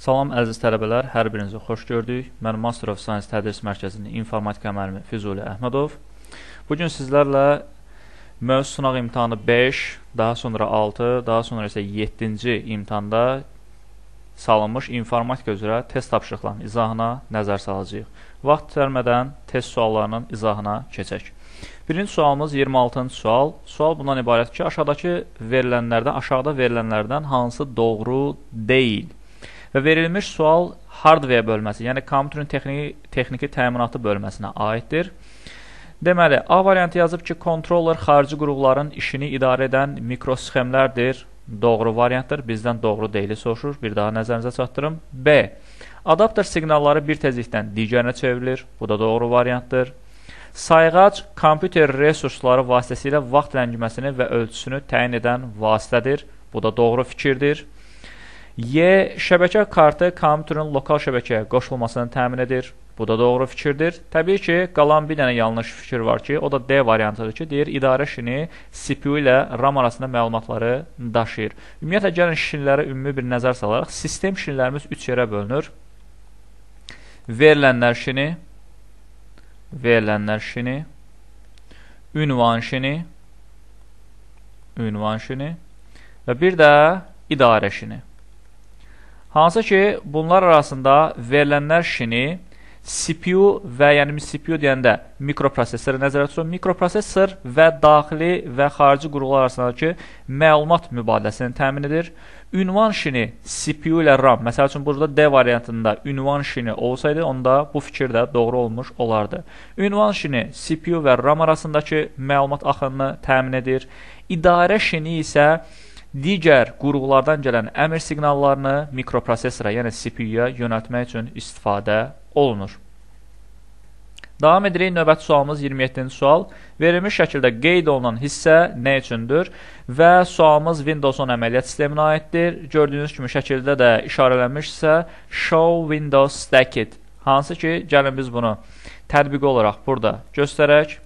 Salam əziz tələbələr, hər birinizi xoş gördük. Mən Master of Science Tədris Mərkəzinin informatika müəllimi Füzuli Əhmədov. Bu gün sizlərlə mövzu sınaq imtahanı 5, daha sonra 6, daha sonra isə 7-ci imtahanda salınmış informatika üzrə test tapşırıqlarının izahına nəzər salacağıq. Vaxt itirmədən test suallarının izahına keçək. Birinci sualımız 26-cı sual. Sual bundan ibarət ki, aşağıdakı verilənlərdən, aşağıda verilənlərdən hansı doğru deyil? Və verilmiş sual hardware bölməsi, yəni kompüterin texniki, texniki təminatı bölməsinə aiddir. Deməli, A variantı yazıb ki, kontroller xarici qurğuların işini idarə edən mikrosxemlərdir. Doğru variantdır. Bizdən doğru deyili soruşur. Bir daha nəzərinizə çatdırım. B. Adapter siqnalları bir tezlikdən digərinə çevrilir. Bu da doğru variantdır. Sayğac kompüter resursları vasitəsilə vaxt ləngiməsini və ölçüsünü təyin edən vasitədir. Bu da doğru fikirdir. Y. Şəbəkə kartı kompüterin lokal şəbəkəyə qoşulmasını təmin edir. Bu da doğru fikirdir. Təbii ki, qalan bir dənə yanlış fikir var ki, o da D variantıdır ki, deyir idarə şini CPU ilə RAM arasında məlumatları daşıyır. Ümumiyyətlə gəlin şinlərə ümumi bir nəzər salaraq sistem şinlərimiz 3 yerə bölünür. Verilənlər şini, verilənlər şini, ünvan şini, ünvan şini və bir də idarə şini. Hansı ki, bunlar arasında verilənlər şini CPU və yəni CPU deyəndə mikroprosessoru nəzərdə tutur. Mikroprosessor və daxili və xarici qurğular arasındakı məlumat mübadiləsini təmin edir. Ünvan şini CPU ilə RAM, məsəl üçün burada D variantında ünvan şini olsaydı, onda bu fikir də doğru olmuş olardı. Ünvan şini CPU və RAM arasındakı məlumat axınını təmin edir. İdarə şini isə digər qurğulardan gələn əmr siqnallarını mikroprosessora, yəni CPU-ya yönəltmək üçün istifadə olunur. Davam edirik. Növbəti sualımız 27-ci sual. Verilmiş şəkildə qeyd olunan hissə nə üçündür? Və sualımız Windows 10 əməliyyat sisteminə aiddir. Gördüyünüz kimi şəkildə də işarələnmişsə Show Windows Stacked. Hansı ki, gəlin biz bunu tətbiqi olaraq burada göstərək.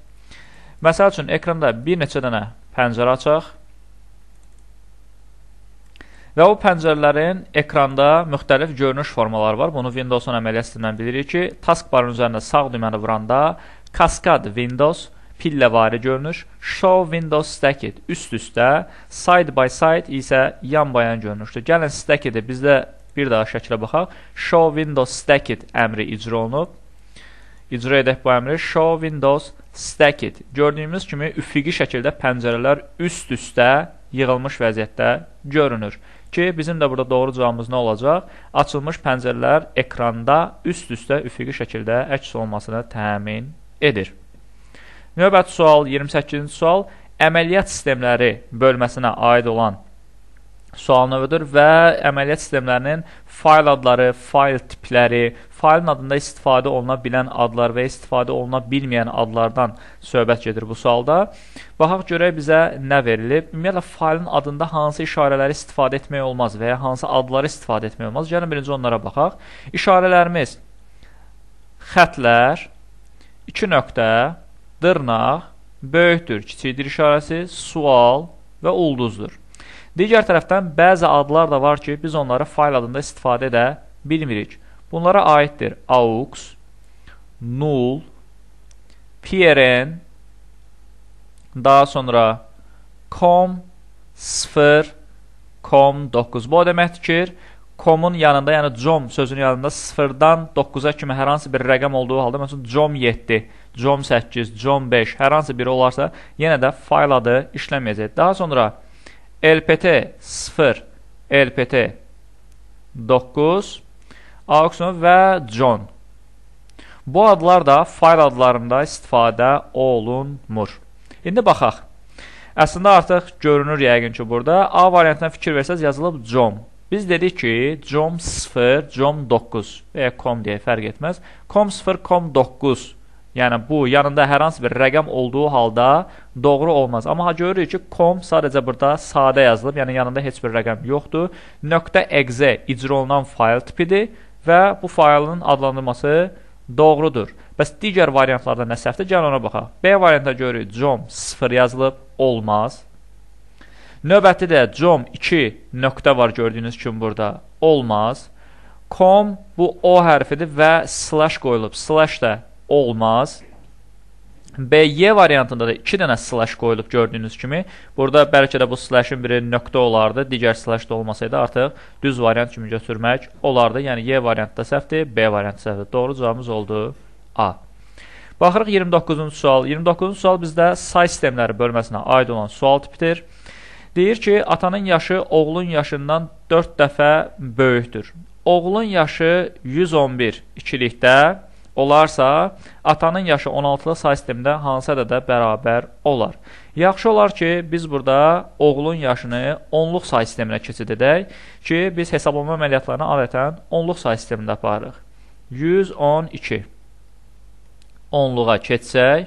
Məsəl üçün, ekranda bir neçə dənə pəncərə açaq. Və o pəncərələrin ekranda müxtəlif görünüş formaları var. Bunu Windows-un əməliyyat stilindən bilirik ki, taskbarın üzərində sağ düyməni vuranda Cascade Windows pilləvari görünüş, Show Windows Stacked üst-üstə, Side by Side isə yan-bayan görünüşdür. Gəlin Stacked-i bizdə bir daha şəklə baxaq. Show Windows Stacked əmri icra olunub. İcra edək bu əmri. Show Windows Stacked. Gördüyümüz kimi üfüqi şəkildə pəncərələr üst-üstə yığılmış vəziyyətdə görünür ki, bizim də burada doğru cavabımız nə olacaq? Açılmış pəncərələr ekranda üst-üstə üfüqi şəkildə əks olmasını təmin edir. Növbəti sual, 28-ci sual, əməliyyat sistemləri bölməsinə aid olan sual növüdür və əməliyyat sistemlərinin fayl adları, fayl tipləri, faylın adında istifadə oluna bilən adlar və istifadə oluna bilməyən adlardan söhbət gedir bu sualda. Baxaq görək bizə nə verilib. Ümumiyyətlə faylın adında hansı işarələri istifadə etmək olmaz və ya hansı adları istifadə etmək olmaz. Gəlin birinci onlara baxaq. İşarələrimiz xətlər, iki nöqtə, dırnaq, böyükdür, kiçikdir işarəsi, sual və ulduzdur. Digər tərəfdən bəzi adlar da var ki, biz onları fayl adında istifadə edə bilmirik. Bunlara aiddir aux, null, prn, daha sonra com, 0, com, 9. Bu o deməkdir ki, comun yanında, yəni com sözünün yanında 0-dan 9-a kimi hər hansı bir rəqəm olduğu halda, məsələn, com 7, com 8, com 5, hər hansı biri olarsa, yenə də fayl adı işləməyəcək. Daha sonra LPT 0, LPT 9, Auksion və John. Bu adlar da fayl adlarında istifadə olunmur. İndi baxaq. Əslində artıq görünür yəqin ki, burada A variantına fikir versəz yazılıb John. Biz dedik ki, COM 0, COM 9 və ya COM deyə fərq etməz. COM 0, COM 9 Yəni bu yanında hər hansı bir rəqəm olduğu halda doğru olmaz. Amma görürük ki, com sadəcə burada sadə yazılıb, yəni yanında heç bir rəqəm yoxdur. .exe icra olunan fayl tipidir və bu faylın adlandırması doğrudur. Bəs digər variantlarda nə səhvdir? Gəlin ona baxaq. B variantda görürük com 0 yazılıb, olmaz. Növbəti də com 2 nöqtə var gördüyünüz kimi burada, olmaz. com bu o hərfidir və slash qoyulub. Slash də olmaz. BY variantında da 2 dənə slash qoyulub gördüyünüz kimi. Burada bəlkə də bu slashın biri nöqtə olardı. Digər slash da olmasaydı artıq düz variant kimi götürmək olardı. Yəni Y variantda səhvdir, B variantda səhvdir. Doğru cavabımız oldu A. Baxırıq 29-cu sual. 29-cu sual bizdə say sistemləri bölməsinə aid olan sual tipidir. Deyir ki, atanın yaşı oğlun yaşından 4 dəfə böyükdür. Oğlun yaşı 111 ikilikdə olarsa, atanın yaşı 16-lıq say sistemində hansı ədədə bərabər olar? Yaxşı olar ki, biz burada oğlun yaşını 10-luq say sisteminə keçid edək ki, biz hesablama əməliyyatlarını adətən 10-luq say sistemində aparırıq. 112 10-luğa keçsək,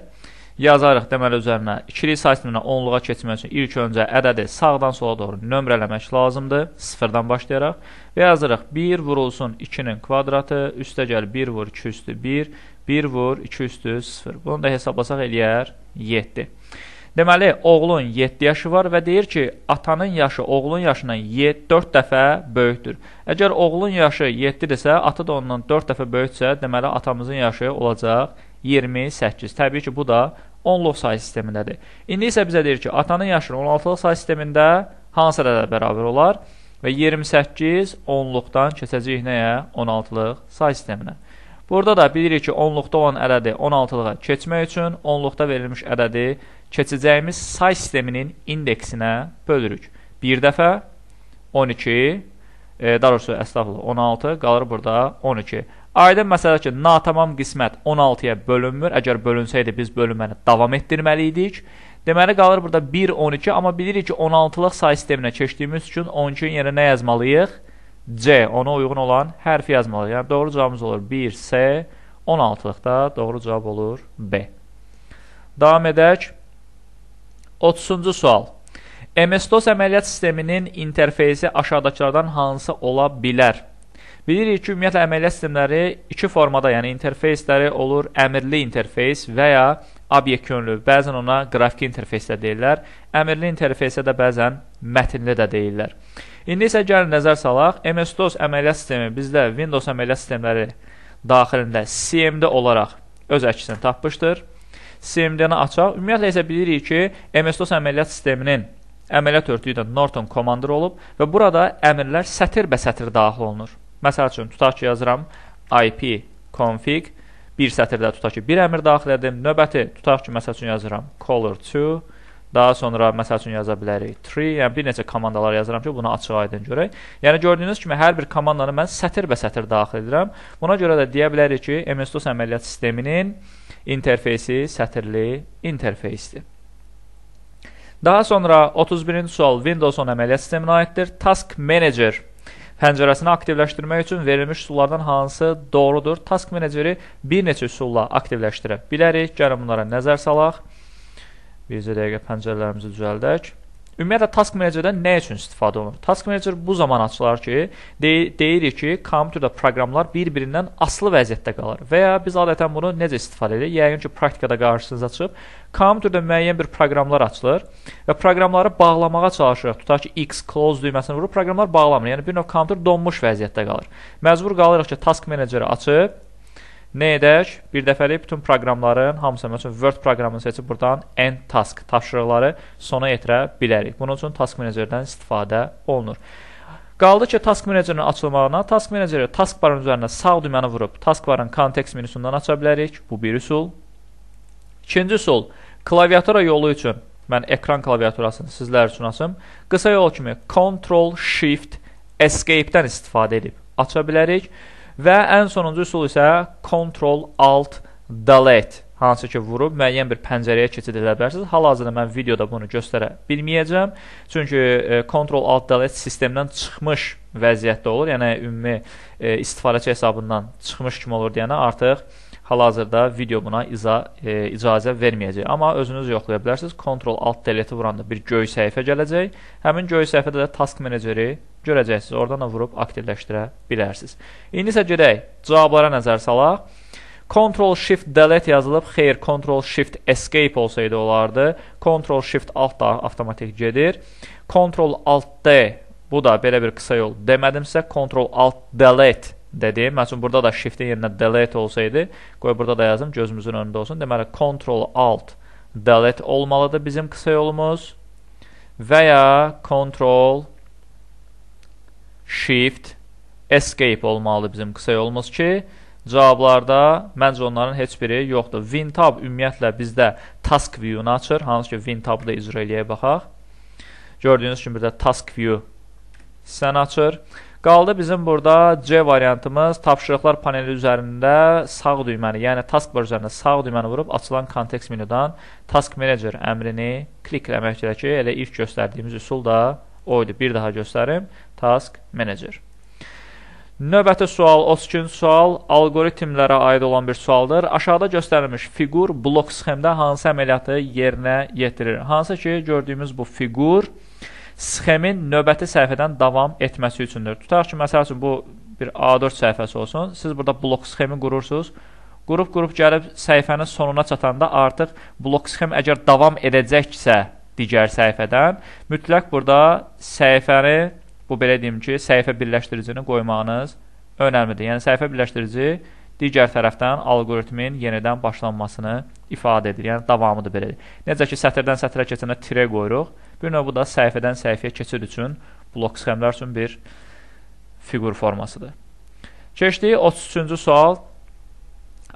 yazarıq deməli üzərinə ikilik say sisteminə 10-luğa keçmək üçün ilk öncə ədədi sağdan sola doğru nömrələmək lazımdır. 0-dan başlayaraq və yazırıq 1 vurulsun 2-nin kvadratı, üstə gəl 1 vur 2 üstü 1, 1 vur 2 üstü 0. Bunu da hesablasaq eləyər 7. Deməli, oğlun 7 yaşı var və deyir ki, atanın yaşı oğlun yaşından 7, 4 dəfə böyükdür. Əgər oğlun yaşı 7-dirsə, ata da ondan 4 dəfə böyüksə, deməli atamızın yaşı olacaq 28. Təbii ki, bu da 10-luq say sistemindədir. İndi isə bizə deyir ki, atanın yaşı 16-lıq say sistemində hansı ədədə bərabər olar? Və 28 onluqdan keçəcəyik nəyə? 16-lıq say sisteminə. Burada da bilirik ki, onluqda olan ədədi 16-lığa keçmək üçün onluqda verilmiş ədədi keçəcəyimiz say sisteminin indeksinə bölürük. Bir dəfə 12, e, daha doğrusu əstəğfurullah 16 qalır burada 12. Aydın məsələ ki, natamam qismət 16-ya bölünmür. Əgər bölünsəydi biz bölünməni davam etdirməli idik. Deməli qalır burada 1 12, amma bilirik ki 16-lıq say sisteminə keçdiyimiz üçün 12-nin yerinə nə yazmalıyıq? C, ona uyğun olan hərfi yazmalıyıq. Yəni doğru cavabımız olur 1 C, 16-lıqda doğru cavab olur B. Davam edək. 30-cu sual. MS-DOS əməliyyat sisteminin interfeysi aşağıdakılardan hansı ola bilər? Bilirik ki, ümumiyyətlə əməliyyat sistemləri iki formada, yəni interfeysləri olur əmrli interfeys və ya obyekt yönlü, bəzən ona qrafiki interfeys də deyirlər. Əmrli interfeysə də bəzən mətinli də deyirlər. İndi isə gəlin nəzər salaq. MS-DOS əməliyyat sistemi bizdə Windows əməliyyat sistemləri daxilində CMD olaraq öz əksini tapmışdır. CMD-ni açaq. Ümumiyyətlə isə bilirik ki, MS-DOS əməliyyat sisteminin əməliyyat örtüyü də Norton Commander olub və burada əmrlər sətir bə sətir daxil olunur. Məsəl üçün, tutaq ki, yazıram IP config bir sətirdə tutaq ki, bir əmr daxil edim. Növbəti tutaq ki, məsəl üçün yazıram color 2, daha sonra məsəl üçün yaza bilərik 3, yəni bir neçə komandalar yazıram ki, bunu açıq-aydın görək. Yəni gördüyünüz kimi hər bir komandanı mən sətir bə sətir daxil edirəm. Buna görə də deyə bilərik ki, MS-DOS əməliyyat sisteminin interfeysi sətirli interfeysdir. Daha sonra 31-ci sual Windows 10 əməliyyat sisteminə aiddir. Task Manager pəncərəsini aktivləşdirmək üçün verilmiş üsullardan hansı doğrudur? Task meneceri bir neçə üsulla aktivləşdirə bilərik. Gəlin bunlara nəzər salaq. Bircə dəqiqə pəncərələrimizi düzəldək. Ümumiyyətlə Task Manager-dən nə üçün istifadə olunur? Task Manager bu zaman açılar ki, dey deyirik ki, kompüterdə proqramlar bir-birindən asılı vəziyyətdə qalır və ya biz adətən bunu necə istifadə edirik? Yəqin ki, praktikada qarşınıza çıxıb kompüterdə müəyyən bir proqramlar açılır və proqramları bağlamağa çalışırıq. Tutaq ki, X close düyməsini vurub proqramlar bağlamır. Yəni bir növ kompüter donmuş vəziyyətdə qalır. Məcbur qalırıq ki, Task Manager-i açıb Nə edək? Bir dəfəlik bütün proqramların hamısı, məsələn, Word proqramını seçib buradan end task tapşırıqları sona yetirə bilərik. Bunun üçün Task Manager-dən istifadə olunur. Qaldı ki, Task Manager-in açılmağına, Task Manager-i taskbarın üzərinə sağ düyməni vurub taskbarın kontekst menüsündən aça bilərik. Bu bir üsul. İkinci üsul, klaviatura yolu üçün mən ekran klaviaturasını sizlər üçün açım. Qısa yol kimi Ctrl Shift Escape-dən istifadə edib aça bilərik. Və ən sonuncu üsul isə Ctrl Alt Delete hansı ki vurub müəyyən bir pəncərəyə keçid edə bilərsiniz. Hal-hazırda mən videoda bunu göstərə bilməyəcəm. Çünki e, Ctrl Alt Delete sistemdən çıxmış vəziyyətdə olur. Yəni ümumi e, istifadəçi hesabından çıxmış kimi olur deyənə artıq hal-hazırda video buna iza, e, icazə verməyəcək. Amma özünüz yoxlaya bilərsiniz. Ctrl Alt Delete vuranda bir göy səhifə gələcək. Həmin göy səhifədə də Task Manageri görəcəksiniz. Oradan da vurub aktivləşdirə bilərsiniz. İndi isə gedək cavablara nəzər salaq. Ctrl Shift Delete yazılıb. Xeyr, Ctrl Shift Escape olsaydı olardı. Ctrl Shift Alt da avtomatik gedir. Ctrl Alt D bu da belə bir qısa yol demədimsə Ctrl Alt Delete dedi. Məsələn, burada da shift-in yerinə delete olsaydı, qoy burada da yazım, gözümüzün önündə olsun. Deməli, Ctrl Alt delete olmalıdır bizim qısa yolumuz və ya Ctrl Shift Escape olmalıdır bizim qısa yolumuz ki, cavablarda məncə onların heç biri yoxdur. WinTab ümumiyyətlə bizdə Task View-nu açır. Hansı ki, WinTab-ı da icra eləyə baxaq. Gördüyünüz kimi burada Task View hissəni açır. Qaldı bizim burada C variantımız tapşırıqlar paneli üzərində sağ düyməni, yəni taskbar üzərində sağ düyməni vurub açılan kontekst menudan Task Manager əmrini klikləməkdir ki, elə ilk göstərdiyimiz üsul da o idi. Bir daha göstərim. Task Manager. Növbəti sual, 32-ci sual algoritmlərə aid olan bir sualdır. Aşağıda göstərilmiş fiqur blok sxemdə hansı əməliyyatı yerinə yetirir? Hansı ki, gördüyümüz bu fiqur sxemin növbəti səhifədən davam etməsi üçündür. Tutaq ki, məsəl üçün bu bir A4 səhifəsi olsun. Siz burada blok sxemi qurursunuz. Qrup-qrup gəlib səhifənin sonuna çatanda artıq blok sxem əgər davam edəcəksə digər səhifədən, mütləq burada səhifəni bu belə deyim ki, səhifə birləşdiricini qoymağınız önəmlidir. Yəni səhifə birləşdirici digər tərəfdən alqoritmin yenidən başlanmasını ifadə edir. Yəni davamıdır belədir. Necə ki, sətirdən sətrə keçəndə tire qoyuruq. Bir növ bu da səhifədən səhifəyə keçid üçün blok sxemlər üçün bir fiqur formasıdır. Keçdik 33-cü sual.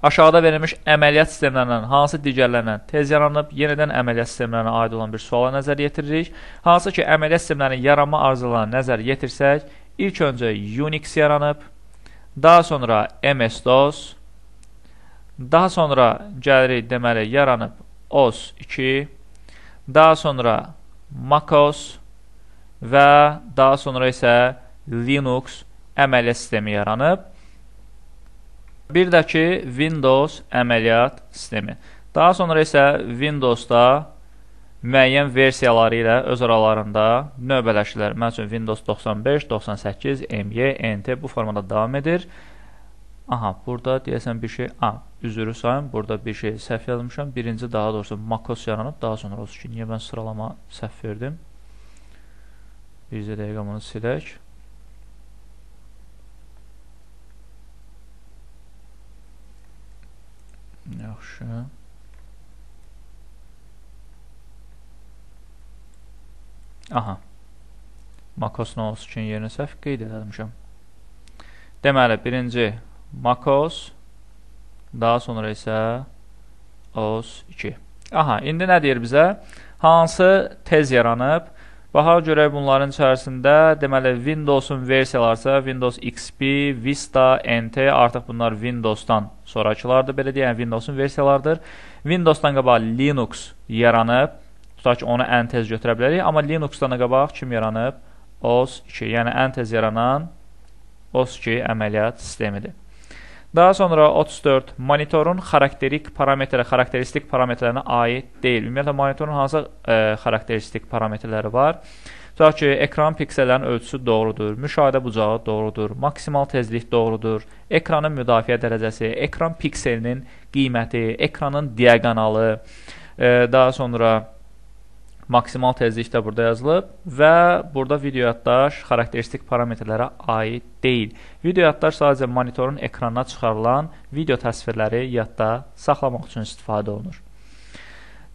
Aşağıda verilmiş əməliyyat sistemlərindən hansı digərlərindən tez yaranıb, yenidən əməliyyat sistemlərinə aid olan bir suala nəzər yetiririk. Hansı ki, əməliyyat sistemlərinin yaranma arzularına nəzər yetirsək, ilk öncə Unix yaranıb, daha sonra MS-DOS, daha sonra gəlirik deməli yaranıb OS2, daha sonra MacOS və daha sonra isə Linux əməliyyat sistemi yaranıb. Bir də ki, Windows əməliyyat sistemi. Daha sonra isə Windows-da müəyyən versiyaları ilə öz aralarında növbələşdilər. Məsəl üçün Windows 95, 98, ME, NT bu formada davam edir. Aha, burada deyəsən bir şey, a, üzürü sayım, burada bir şey səhv yazmışam. Birinci daha doğrusu MacOS yaranıb, daha sonra olsun ki, niyə mən sıralama səhv verdim? Bircə dəqiqə bunu silək. Yaxşı. Aha. Macos Nos üçün yerinə səhv qeyd edilmişəm. Deməli, birinci Macos, daha sonra isə OS 2. Aha, indi nə deyir bizə? Hansı tez yaranıb? Baxaq görək bunların içərisində deməli Windows-un versiyalarsa Windows XP, Vista, NT artıq bunlar Windows-dan sonrakılardır belə deyək, yəni Windows-un versiyalarıdır. Windows-dan qabaq Linux yaranıb. Tutaq ki, onu ən tez götürə bilərik, amma Linux-dan qabaq kim yaranıb? OS 2, yəni ən tez yaranan OS 2 əməliyyat sistemidir. Daha sonra 34 monitorun xarakterik parametrə, xarakteristik parametrlərinə aid deyil. Ümumiyyətlə monitorun hansı ə, e, xarakteristik parametrləri var? Tutaq ki, ekran piksellərin ölçüsü doğrudur, müşahidə bucağı doğrudur, maksimal tezlik doğrudur, ekranın müdafiə dərəcəsi, ekran pikselinin qiyməti, ekranın diaqonalı, ə, e, daha sonra maksimal tezlik də burada yazılıb və burada video yaddaş xarakteristik parametrlərə aid deyil. Video yaddaş sadəcə monitorun ekranına çıxarılan video təsvirləri yadda saxlamaq üçün istifadə olunur.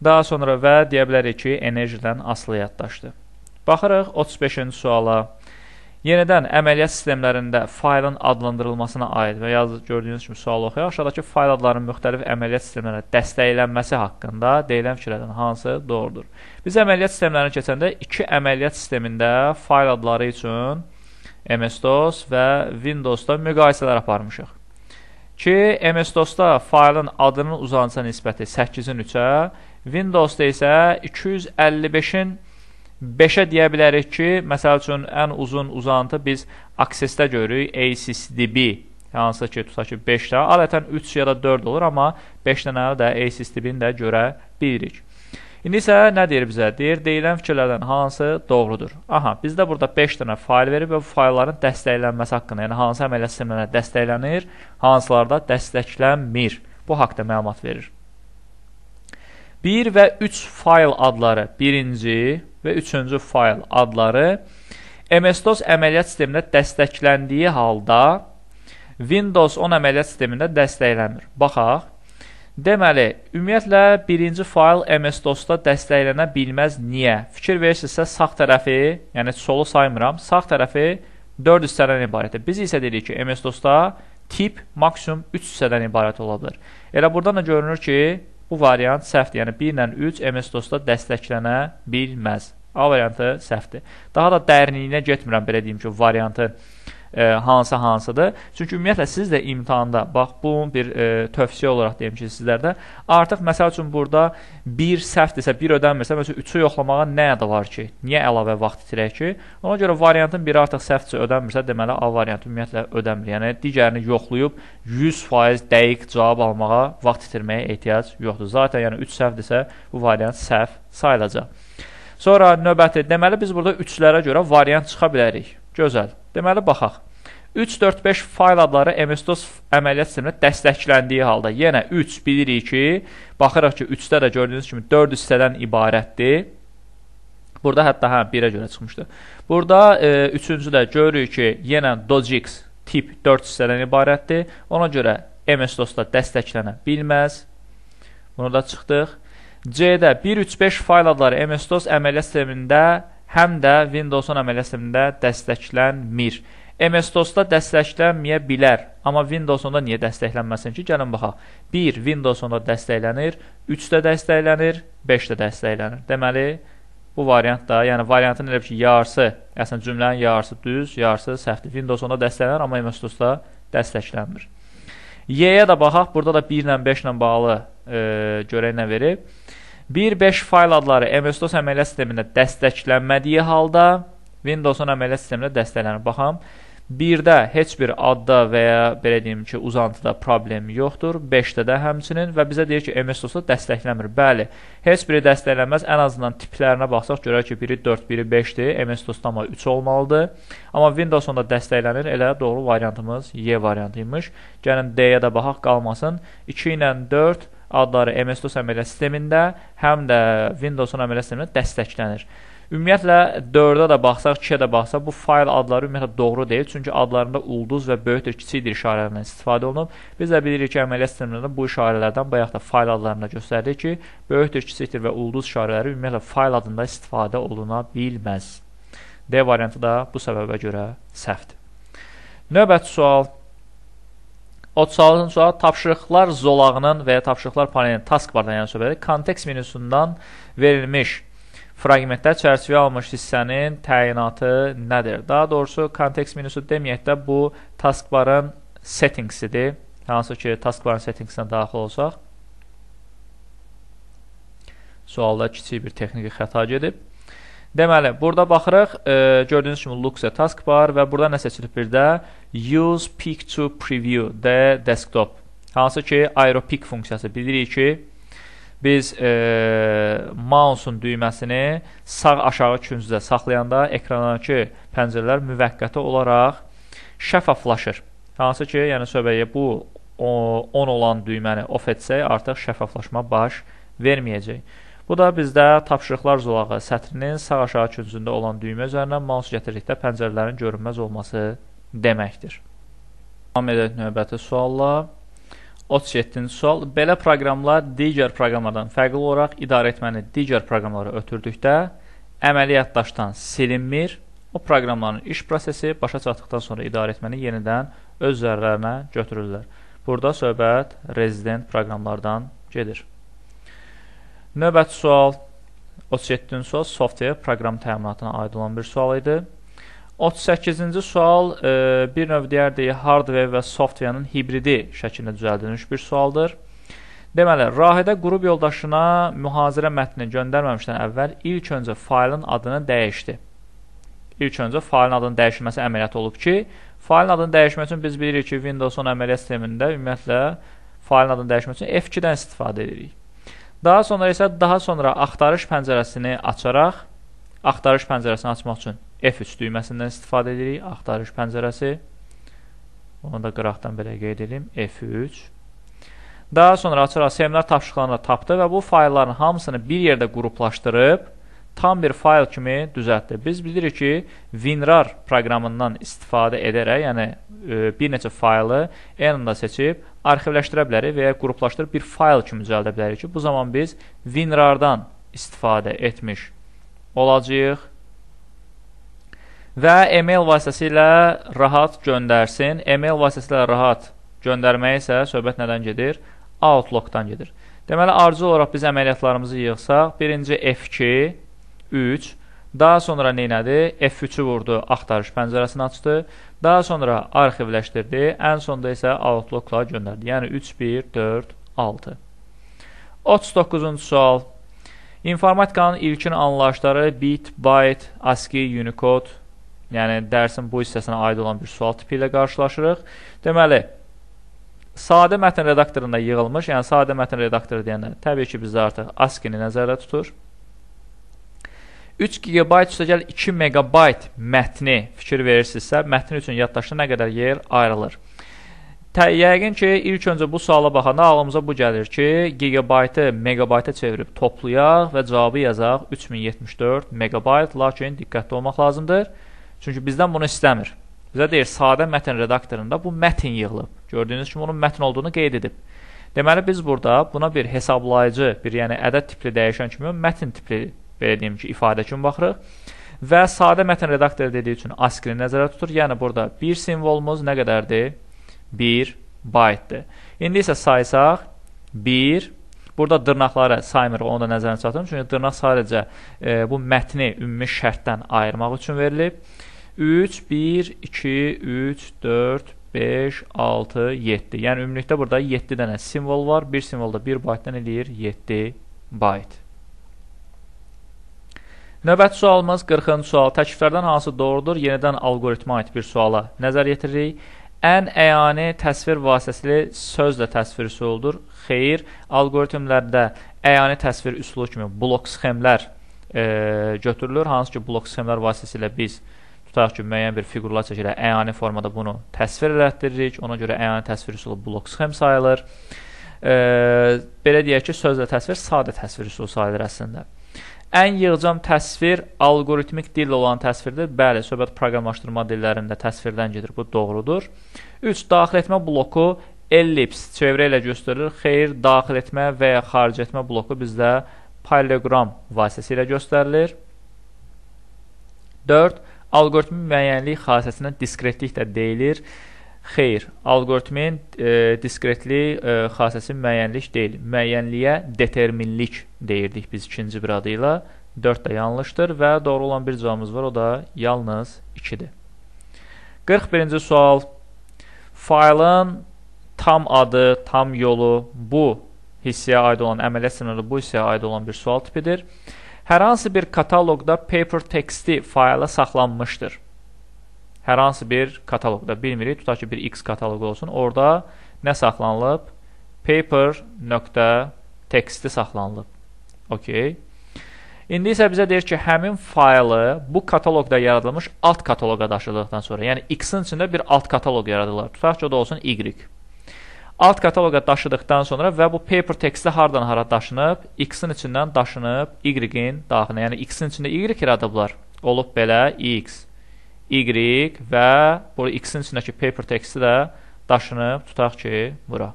Daha sonra və deyə bilərik ki, enerjidən asılı yaddaşdır. Baxırıq 35-ci suala. Yenidən əməliyyat sistemlərində faylın adlandırılmasına aid və yazı gördüyünüz kimi sual oxuyaq. Aşağıdakı fayl adlarının müxtəlif əməliyyat sistemlərə dəstəklənməsi haqqında deyilən fikirlərdən hansı doğrudur? Biz əməliyyat sistemlərini keçəndə iki əməliyyat sistemində fayl adları üçün MS-DOS və Windows-da müqayisələr aparmışıq. Ki, MS-DOS-da faylın adının uzanıca nisbəti 8-in 3-ə, Windows-da isə 255-in 5-ə deyə bilərik ki, məsəl üçün ən uzun uzantı biz aksesdə görürük ACCDB, hansı ki, tutaq ki, 5 də, adətən 3 ya da 4 olur, amma 5 dənə də ACCDB-ni də görə bilirik. İndi isə nə deyir bizə? Deyir, deyilən fikirlərdən hansı doğrudur? Aha, bizdə burada 5 dənə fayl verib və bu faylların dəstəklənməsi haqqında, yəni hansı əməliyyat sistemlərə dəstəklənir, hansılarda dəstəklənmir. Bu haqda məlumat verir. 1 və 3 fayl adları birinci və üçüncü fayl adları MS-DOS əməliyyat sisteminə dəstəkləndiyi halda Windows 10 əməliyyat sistemində dəstəklənmir. Baxaq. Deməli, ümumiyyətlə birinci fayl MS-DOS-da dəstəklənə bilməz. Niyə? Fikir verirsinizsə sağ tərəfi, yəni solu saymıram, sağ tərəfi 4 hissədən ibarətdir. Biz isə dedik ki, MS-DOS-da tip maksimum 3 hissədən ibarət ola bilər. Elə buradan da görünür ki, bu variant səhvdir. Yəni 1 ilə 3 MS-DOS-da dəstəklənə bilməz. A variantı səhvdir. Daha da dərinliyinə getmirəm belə deyim ki, variantı e, hansı hansıdır. Çünki ümumiyyətlə siz də imtahanda, bax bu bir e, tövsiyə olaraq deyim ki, sizlərdə artıq məsəl üçün burada 1 səhvdirsə, 1 ödənmirsə, məsələn 3-ü yoxlamağa nə də var ki? Niyə əlavə vaxt itirək ki? Ona görə variantın biri artıq səhvdirsə ödənmirsə, deməli A variantı ümumiyyətlə ödənmir. Yəni digərini yoxlayıb 100% dəqiq cavab almağa vaxt itirməyə ehtiyac yoxdur. Zaten yəni 3 səhvdirsə, bu variant səhv sayılacaq. Sonra növbəti, deməli biz burada 3-lərə görə variant çıxa bilərik. Gözəl. Deməli, baxaq. 3, 4, 5 fayl adları MS-DOS əməliyyat sistemində dəstəkləndiyi halda yenə 3 bilirik ki, baxırıq ki, 3-də də gördüyünüz kimi 4 hissədən ibarətdir. Burada hətta hə 1-ə görə çıxmışdı. Burada e, üçüncü də görürük ki, yenə Dojix tip 4 hissədən ibarətdir. Ona görə MS-DOS-da dəstəklənə bilməz. Bunu da çıxdıq. C-də 1, 3, 5 fayl adları MS-DOS əməliyyat sistemində həm də Windows-un əməliyyat sistemində dəstəklənmir. MS-DOS-da dəstəklənməyə bilər, amma Windows-onda niyə dəstəklənməsin ki? Gəlin baxaq. 1 Windows-onda dəstəklənir, 3-də dəstəklənir, 5-də dəstəklənir. Deməli, bu variant da, yəni variantın elə ki, yarısı, əslən cümlənin yarısı düz, yarısı səhvdir. Windows-onda dəstəklənir, amma MS-DOS-da dəstəklənmir. Y-yə də baxaq, burada da 1 ilə 5 ilə bağlı e, görək nə verib. 1.5 fayl adları MS-DOS əməliyyat sistemində dəstəklənmədiyi halda Windows-un əməliyyat sistemində dəstəklənir. Baxam, 1-də heç bir adda və ya belə deyim ki, uzantıda problem yoxdur. 5-də də həmçinin və bizə deyir ki, MS-DOS-da dəstəklənmir. Bəli, heç biri dəstəklənməz. Ən azından tiplərinə baxsaq görək ki, biri 4, biri 5-dir. MS-DOS-da amma 3 olmalıdır. Amma Windows-da dəstəklənir. Elə doğru variantımız Y variantıymış. Gəlin D-yə də baxaq qalmasın. 2 ilə 4 adları MS-DOS əməliyyat sistemində, həm də Windows-un əməliyyat sistemində dəstəklənir. Ümumiyyətlə 4-də də baxsaq, 2-yə də baxsaq, bu fayl adları ümumiyyətlə doğru deyil, çünki adlarında ulduz və böyükdür, kiçikdir işarələrindən istifadə olunub. Biz də bilirik ki, əməliyyat sistemlərində bu işarələrdən bayaq da fayl adlarında göstərdik ki, böyükdür, kiçikdir və ulduz işarələri ümumiyyətlə fayl adında istifadə oluna bilməz. D variantı da bu səbəbə görə səhvdir. Növbəti sual 36-cı sual tapşırıqlar zolağının və ya tapşırıqlar panelinin taskbardan yəni söhbəti kontekst menusundan verilmiş fraqmentlər çərçivə almış hissənin təyinatı nədir? Daha doğrusu kontekst menusu deməyək də bu taskbarın settingsidir. Hansı ki taskbarın settingsinə daxil olsaq sualda kiçik bir texniki xəta gedib. Deməli, burada baxırıq, e, gördüyünüz kimi Luxe taskbar və burada nə seçilib bir də Use Pick to Preview the Desktop. Hansı ki, AeroPick funksiyası bilirik ki, biz e, mouse'un düyməsini sağ aşağı küncdə saxlayanda ekrandakı pəncərələr müvəqqəti olaraq şəffaflaşır. Hansı ki, yəni söhbəyə bu 10 olan düyməni off etsək, artıq şəffaflaşma baş verməyəcək. Bu da bizdə tapşırıqlar zolağı sətrinin sağ aşağı küncündə olan düymə üzərindən mouse gətirdikdə pəncərələrin görünməz olması deməkdir. Davam edək növbəti sualla. 37-ci sual. Belə proqramlar digər proqramlardan fərqli olaraq idarə etməni digər proqramlara ötürdükdə əməliyyatdaşdan silinmir. O proqramların iş prosesi başa çatdıqdan sonra idarə etməni yenidən öz üzərlərinə götürürlər. Burada söhbət rezident proqramlardan gedir. Növbəti sual 37-ci sual software proqram təminatına aid olan bir sual idi. 38-ci sual e, bir növ deyərdik hardware və software'ın hibridi şəklində düzəldilmiş bir sualdır. Deməli, rahidə qrup yoldaşına mühazirə mətnini göndərməmişdən əvvəl ilk öncə faylın adını dəyişdi. İlk öncə faylın adının dəyişilməsi əməliyyat olub ki, faylın adını dəyişmək üçün biz bilirik ki, Windows-un əməliyyat sistemində ümumiyyətlə faylın adını dəyişmək üçün F2-dən istifadə edirik. Daha sonra isə daha sonra axtarış pəncərəsini açaraq axtarış pəncərəsini açmaq üçün F3 düyməsindən istifadə edirik. Axtarış pəncərəsi. Onu da qıraqdan belə qeyd edim. F3. Daha sonra açaraq seminar tapşırıqlarını tapdı və bu faylların hamısını bir yerdə qruplaşdırıb tam bir fayl kimi düzəltdi. Biz bilirik ki, WinRAR proqramından istifadə edərək, yəni e, bir neçə faylı eyni anda seçib arxivləşdirə bilərik və ya qruplaşdırıb bir fayl kimi düzəldə bilərik ki, bu zaman biz WinRAR-dan istifadə etmiş olacağıq və email vasitəsilə rahat göndərsin. Email vasitəsilə rahat göndərməyə isə söhbət nədən gedir? Outlook-dan gedir. Deməli, arzu olaraq biz əməliyyatlarımızı yığsaq, birinci F2, 3, daha sonra neynədi? F3-ü vurdu, axtarış pəncərəsini açdı, daha sonra arxivləşdirdi, ən sonda isə Outlook-la göndərdi. Yəni 3, 1, 4, 6. 39-cu sual. İnformatikanın ilkin anlayışları bit, byte, ASCII, Unicode, yəni dərsin bu hissəsinə aid olan bir sual tipi ilə qarşılaşırıq. Deməli, sadə mətn redaktorunda yığılmış, yəni sadə mətn redaktoru deyəndə təbii ki, bizdə artıq ASCII-ni nəzərdə tutur. 3 GB üstəgəl 2 MB mətni fikir verirsinizsə, mətn üçün yaddaşda nə qədər yer ayrılır. Tə, yəqin ki, ilk öncə bu suala baxanda ağlımıza bu gəlir ki, gigabaytı megabayta çevirib toplayaq və cavabı yazaq 3074 megabayt, lakin diqqətli olmaq lazımdır. Çünki bizdən bunu istəmir. Bizə deyir, sadə mətn redaktorunda bu mətn yığılıb. Gördüyünüz kimi onun mətn olduğunu qeyd edib. Deməli, biz burada buna bir hesablayıcı, bir yəni ədəd tipli dəyişən kimi mətn tipli belə deyim ki, ifadə kimi baxırıq. Və sadə mətn redaktoru dediyi üçün ASCII-ni nəzərdə tutur. Yəni burada bir simvolumuz nə qədərdir? 1 baytdır. İndi isə saysaq 1 Burada dırnaqları saymırıq, onu da nəzərə çatdırın. Çünki dırnaq sadəcə e, bu mətni ümumi şərtdən ayırmaq üçün verilib. 3, 1, 2, 3, 4, 5, 6, 7. Yəni ümumilikdə burada 7 dənə simvol var. Bir simvolda 1 baytdan eləyir 7 bayt. Növbəti sualımız 40-cı sual. Təkliflərdən hansı doğrudur? Yenidən alqoritmə aid bir suala nəzər yetiririk. Ən əyani təsvir vasitəsilə sözlə təsvir üsuludur. Xeyr, algoritmlərdə əyani təsvir üsulu kimi blok sxemlər e, götürülür. Hansı ki, blok sxemlər vasitəsilə biz tutaq ki, müəyyən bir fiqurlar çəkirək, əyani formada bunu təsvir elətdiririk. Ona görə əyani təsvir üsulu blok sxem sayılır. E, belə deyək ki, sözlə təsvir sadə təsvir üsulu sayılır əslində. Ən yığcam təsvir alqoritmik dil olan təsvirdir. Bəli, söhbət proqramlaşdırma dillərində təsvirdən gedir. Bu doğrudur. 3. Daxil etmə bloku ellips çevrə ilə göstərilir. Xeyr, daxil etmə və ya xaric etmə bloku bizdə parallelogram vasitəsilə göstərilir. 4. Alqoritmin müəyyənlik xassəsinə diskretlik də deyilir. Xeyr, alqoritmin e, diskretlik e, xassəsi müəyyənlik deyil. Müəyyənliyə determinlik deyirdik biz ikinci bir adı ilə. 4 də yanlışdır və doğru olan bir cavabımız var, o da yalnız 2-dir. 41-ci sual. Faylın tam adı, tam yolu bu hissəyə aid olan əməliyyat sınırı bu hissəyə aid olan bir sual tipidir. Hər hansı bir kataloqda paper texti fayla saxlanmışdır hər hansı bir kataloqda bilmirik, tutaq ki, bir X kataloqu olsun. Orada nə saxlanılıb? paper.txt saxlanılıb. Okay. İndi isə bizə deyir ki, həmin faylı bu kataloqda yaradılmış alt kataloqa daşıdıqdan sonra, yəni X-in içində bir alt kataloq yaradılır. Tutaq ki, o da olsun Y. Alt kataloqa daşıdıqdan sonra və bu paper texti hardan hara daşınıb? X-in içindən daşınıb Y-in daxilinə. Yəni X-in içində Y yaradıblar. Olub belə X. Y və burada X-in içindəki paper texti də daşınıb, tutaq ki, bura.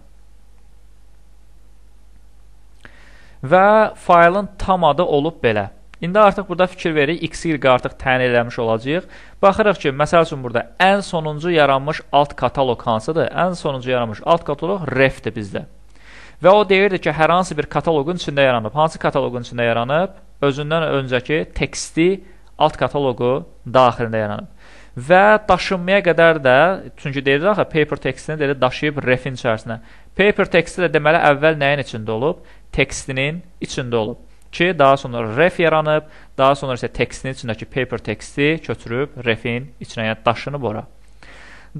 Və faylın tam adı olub belə. İndi artıq burada fikir veririk, x, y artıq təyin eləmiş olacaq. Baxırıq ki, məsəl üçün burada ən sonuncu yaranmış alt kataloq hansıdır? Ən sonuncu yaranmış alt kataloq ref-dir bizdə. Və o deyirdi ki, hər hansı bir kataloqun içində yaranıb. Hansı kataloqun içində yaranıb? Özündən öncəki teksti alt kataloqu daxilində yaranıb. Və daşınmaya qədər də, çünki deyirdi axı paper textini dedi daşıyıb refin içərisinə. Paper texti də deməli əvvəl nəyin içində olub? Tekstinin içində olub ki, daha sonra ref yaranıb, daha sonra isə tekstinin içindəki paper texti köçürüb refin içinə yəni daşınıb ora.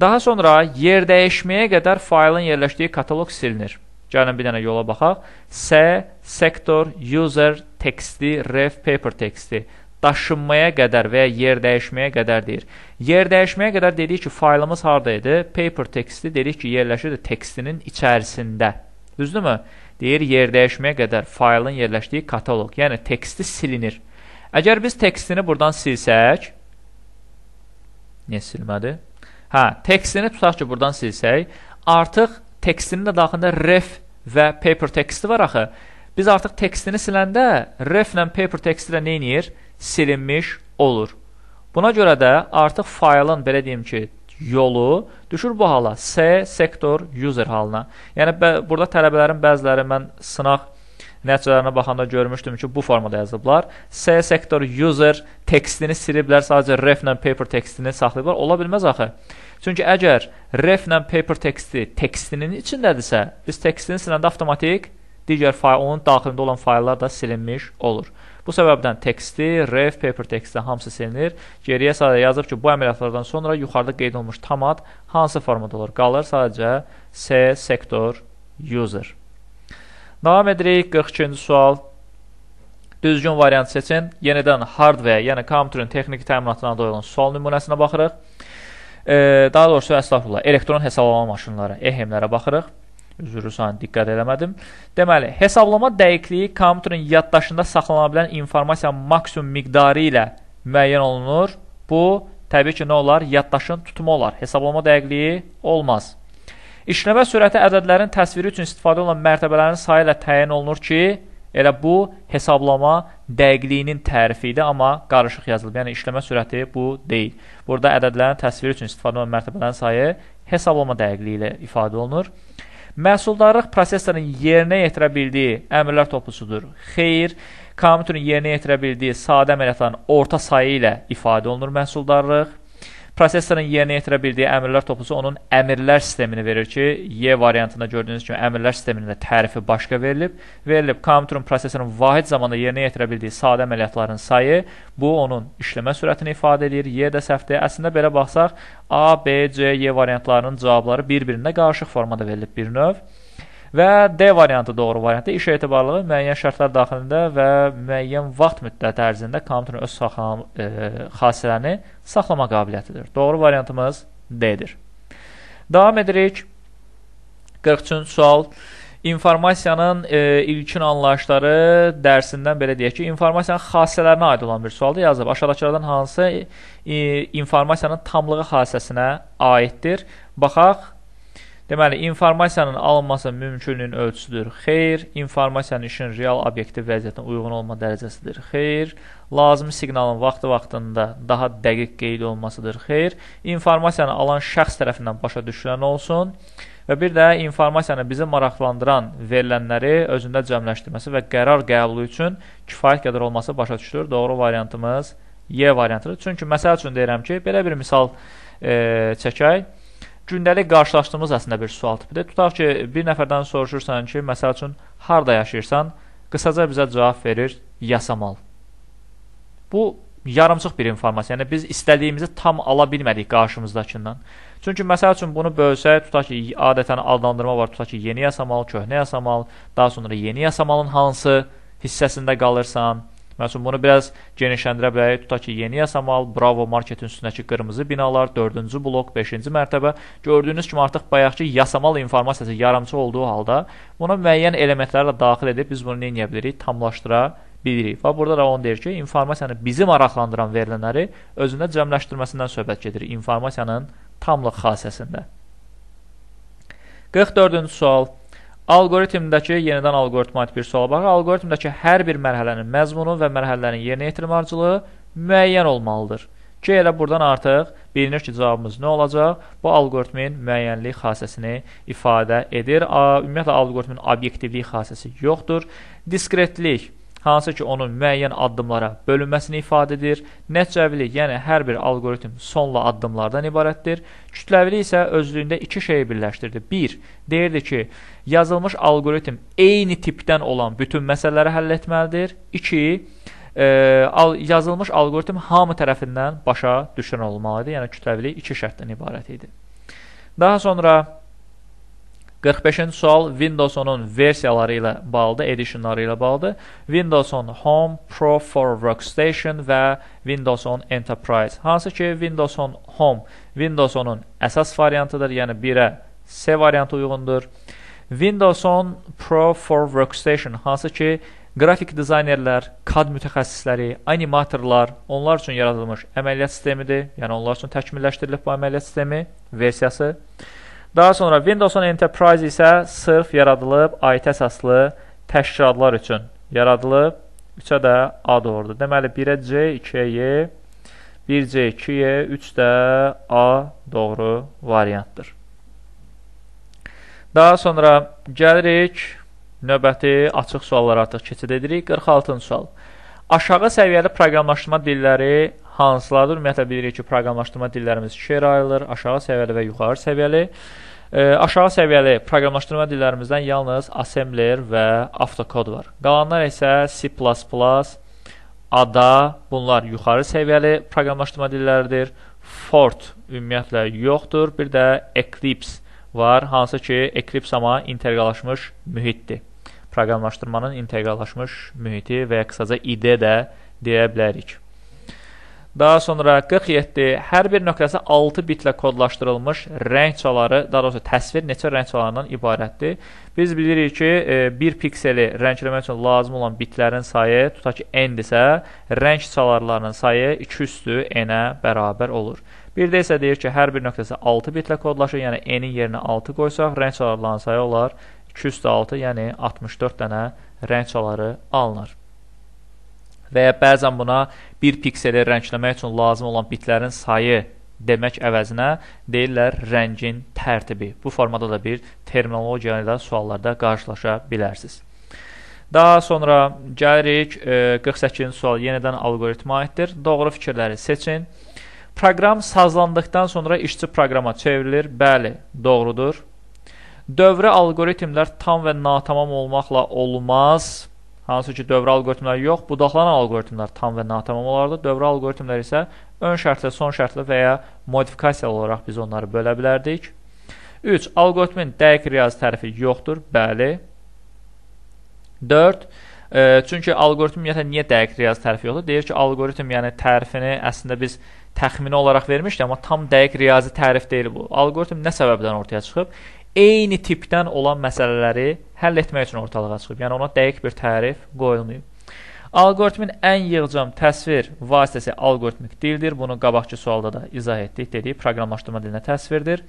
Daha sonra yer dəyişməyə qədər faylın yerləşdiyi kataloq silinir. Gəlin bir dənə yola baxaq. S, sektor, user, texti, ref, paper texti daşınmaya qədər və ya yer dəyişməyə qədər deyir. Yer dəyişməyə qədər dedik ki, faylımız harda idi? Paper texti dedik ki, yerləşirdi tekstinin içərisində. Düzdürmü? Deyir yer dəyişməyə qədər faylın yerləşdiyi kataloq, yəni teksti silinir. Əgər biz tekstini buradan silsək, niyə silmədi? Hə, tekstini tutaq ki, buradan silsək, artıq tekstinin də daxilində ref və paper teksti var axı. Biz artıq tekstini siləndə ref ilə paper teksti də nə edir? Silinmiş olur. Buna görə də artıq faylın, belə deyim ki, yolu düşür bu hala C sektor user halına. Yəni burada tələbələrin bəziləri mən sınaq nəticələrinə baxanda görmüşdüm ki, bu formada yazıblar. C sektor user tekstini siliblər, sadəcə ref ilə paper tekstini saxlayıblar. Ola bilməz axı. Çünki əgər ref ilə paper teksti tekstinin içindədirsə, biz tekstini siləndə avtomatik digər fayl, onun daxilində olan fayllar da silinmiş olur. Bu səbəbdən teksti, ref, paper teksti hamısı silinir. Geriyə sadəcə yazıb ki, bu əməliyyatlardan sonra yuxarıda qeyd olunmuş tam ad hansı formada olur? Qalır sadəcə C sektor user. Davam edirik. 42-ci sual. Düzgün variant seçin. Yenidən hardware, yəni kompüterin texniki təminatına olan sual nümunəsinə baxırıq. E, daha doğrusu əslafullah, elektron hesablama maşınları, EHM-lərə baxırıq. Üzrü sani diqqət eləmədim. Deməli, hesablama dəqiqliyi kompüterin yaddaşında saxlana bilən informasiyanın maksimum miqdarı ilə müəyyən olunur. Bu, təbii ki, nə olar? Yaddaşın tutumu olar. Hesablama dəqiqliyi olmaz. İşləmə sürəti ədədlərin təsviri üçün istifadə olunan mərtəbələrin sayı ilə təyin olunur ki, elə bu hesablama dəqiqliyinin tərifi idi, amma qarışıq yazılıb. Yəni işləmə sürəti bu deyil. Burada ədədlərin təsviri üçün istifadə olunan mərtəbələrin sayı hesablama dəqiqliyi ilə ifadə olunur. Məhsuldarlıq prosesorun yerinə yetirə bildiyi əmrlər toplusudur. Xeyr, kompüterin yerinə yetirə bildiyi sadə əməliyyatların orta sayı ilə ifadə olunur məhsuldarlıq. Prosesorun yerinə yetirə bildiyi əmrlər toplusu onun əmrlər sistemini verir ki, Y variantında gördüyünüz kimi əmrlər sisteminin də tərifi başqa verilib. Verilib kompüterin prosesorun vahid zamanda yerinə yetirə bildiyi sadə əməliyyatların sayı, bu onun işləmə sürətini ifadə edir. Y də səhvdir. Əslində belə baxsaq, A, B, C, Y variantlarının cavabları bir-birinə qarışıq formada verilib bir növ. Və D variantı doğru variantdır. İş etibarlı müəyyən şərtlər daxilində və müəyyən vaxt müddəti ərzində kompüterin öz saxlama e, xassələrini saxlama qabiliyyətidir. Doğru variantımız D-dir. Davam edirik. 43-cü sual. İnformasiyanın e, ilkin anlayışları dərsindən belə deyək ki, informasiyanın xassələrinə aid olan bir sualdır. Yazıb aşağıdakılardan hansı e, informasiyanın tamlığı xassəsinə aiddir? Baxaq Deməli, informasiyanın alınması mümkünlüyün ölçüsüdür. Xeyr, informasiyanın işin real obyektiv vəziyyətinə uyğun olma dərəcəsidir. Xeyr, lazımi siqnalın vaxtı-vaxtında daha dəqiq qeyd olmasıdır. Xeyr, informasiyanı alan şəxs tərəfindən başa düşülən olsun. Və bir də informasiyanı bizi maraqlandıran verilənləri özündə cəmləşdirməsi və qərar qəbulu üçün kifayət qədər olması başa düşülür. Doğru variantımız Y variantıdır. Çünki məsəl üçün deyirəm ki, belə bir misal e, çəkək gündəlik qarşılaşdığımız əslində bir sual tipidir. Tutaq ki, bir nəfərdən soruşursan ki, məsəl üçün, harda yaşayırsan? Qısaca bizə cavab verir, yasamal. Bu, yarımçıq bir informasiya. Yəni, biz istədiyimizi tam ala bilmədik qarşımızdakından. Çünki, məsəl üçün, bunu bölsək, tutaq ki, adətən adlandırma var, tutaq ki, yeni yasamal, köhnə yasamal, daha sonra yeni yasamalın hansı hissəsində qalırsan, Məsələn, bunu biraz genişləndirə bilərik. Tutaq ki, yeni yasamal, Bravo marketin üstündəki qırmızı binalar, 4-cü blok, 5-ci mərtəbə. Gördüyünüz kimi artıq bayaqki yasamal informasiyası yarımçı olduğu halda buna müəyyən elementləri də daxil edib biz bunu nə edə bilirik? Tamlaşdıra bilirik. Və burada da onu deyir ki, informasiyanı bizi maraqlandıran verilənləri özündə cəmləşdirməsindən söhbət gedir. İnformasiyanın tamlıq xassəsində. 44-cü sual. Algoritmdəki yenidən algoritma aid bir suala baxaq. Algoritmdəki hər bir mərhələnin məzmunu və mərhələlərin yerinə yetirməliciliyi müəyyən olmalıdır. Ki, elə buradan artıq bilinir ki, cavabımız nə olacaq? Bu algoritmin müəyyənlik xassəsini ifadə edir. Ümumiyyətlə, algoritmin obyektivlik xassəsi yoxdur. Diskretlik hansı ki onun müəyyən addımlara bölünməsini ifadə edir. Nəticəvilik, yəni hər bir algoritm sonla addımlardan ibarətdir. Kütləvilik isə özlüyündə iki şeyi birləşdirdi. 1. Deyirdi ki, yazılmış algoritm eyni tipdən olan bütün məsələləri həll etməlidir. 2. E, yazılmış algoritm hamı tərəfindən başa düşülən olmalıdır. Yəni kütləvilik iki şərtdən ibarət idi. Daha sonra 45-ci sual Windows 10-un versiyaları ilə bağlıdır, editionları ilə bağlıdır. Windows 10 Home, Pro for Workstation və Windows 10 Enterprise. Hansı ki, Windows 10 Home Windows 10-un əsas variantıdır, yəni 1-ə C variantı uyğundur. Windows 10 Pro for Workstation hansı ki, qrafik dizaynerlər, CAD mütəxəssisləri, animatorlar, onlar üçün yaradılmış əməliyyat sistemidir. Yəni onlar üçün təkmilləşdirilib bu əməliyyat sistemi versiyası. Daha sonra Windows 10 Enterprise isə sırf yaradılıb IT əsaslı təşkilatlar üçün yaradılıb. 3-ə də A doğrudur. Deməli 1-ə C, 2-yə Y, 1C, 2Y, 3 də A doğru variantdır. Daha sonra gəlirik növbəti açıq suallara artıq keçid edirik. 46-cı sual. Aşağı səviyyəli proqramlaşdırma dilləri hansılardır? Ümumiyyətlə bilirik ki, proqramlaşdırma dillərimiz ikiyə ayrılır: aşağı səviyyəli və yuxarı səviyyəli. E, aşağı səviyyəli proqramlaşdırma dillərimizdən yalnız assembler və AutoCAD var. Qalanlar isə C++, ADA, bunlar yuxarı səviyyəli proqramlaşdırma dilləridir. Fort ümumiyyətlə yoxdur. Bir də Eclipse var, hansı ki, Eclipse amma inteqrallaşmış mühitdir proqramlaşdırmanın inteqrallaşmış mühiti və ya qısaca IDE də deyə bilərik. Daha sonra 47 hər bir nöqtəsi 6 bitlə kodlaşdırılmış rəng çaları, daha doğrusu təsvir neçə rəng çalarından ibarətdir. Biz bilirik ki, 1 e, pikseli rəngləmək üçün lazım olan bitlərin sayı, tutaq ki, n-dirsə, rəng çalarlarının sayı 2 üstü n-ə bərabər olur. Bir də isə deyir ki, hər bir nöqtəsi 6 bitlə kodlaşır, yəni n-in yerinə 6 qoysaq, rəng çalarlarının sayı olar 2 üstü 6, yəni 64 dənə rəng çaları alınır. Və ya bəzən buna bir pikseli rəngləmək üçün lazım olan bitlərin sayı demək əvəzinə deyirlər rəngin tərtibi. Bu formada da bir terminologiya ilə suallarda qarşılaşa bilərsiniz. Daha sonra gəlirik e, 48-ci sual yenidən alqoritma aiddir. Doğru fikirləri seçin. Proqram sazlandıqdan sonra işçi proqrama çevrilir. Bəli, doğrudur. Dövrə alqoritmlər tam və natamam olmaqla olmaz. Hansı ki, dövrə alqoritmləri yox, budaqlanan alqoritmlər tam və natamam olardı. Dövrə alqoritmləri isə ön şərtli, son şərtli və ya modifikasiyalı olaraq biz onları bölə bilərdik. 3. Alqoritmin dəqiq riyazi tərifi yoxdur. Bəli. 4. E, çünki alqoritm ümumiyyətlə niyə dəqiq riyazi tərifi yoxdur? Deyir ki, alqoritm yəni tərifini əslində biz təxmini olaraq vermişdik, amma tam dəqiq riyazi tərif deyil bu. Alqoritm nə səbəbdən ortaya çıxıb? eyni tipdən olan məsələləri həll etmək üçün ortalığa çıxıb. Yəni ona dəqiq bir tərif qoyulmayıb. Alqoritmin ən yığcam təsvir vasitəsi alqoritmik dildir. Bunu qabaqçı sualda da izah etdik. Dedik, proqramlaşdırma dilinə təsvirdir.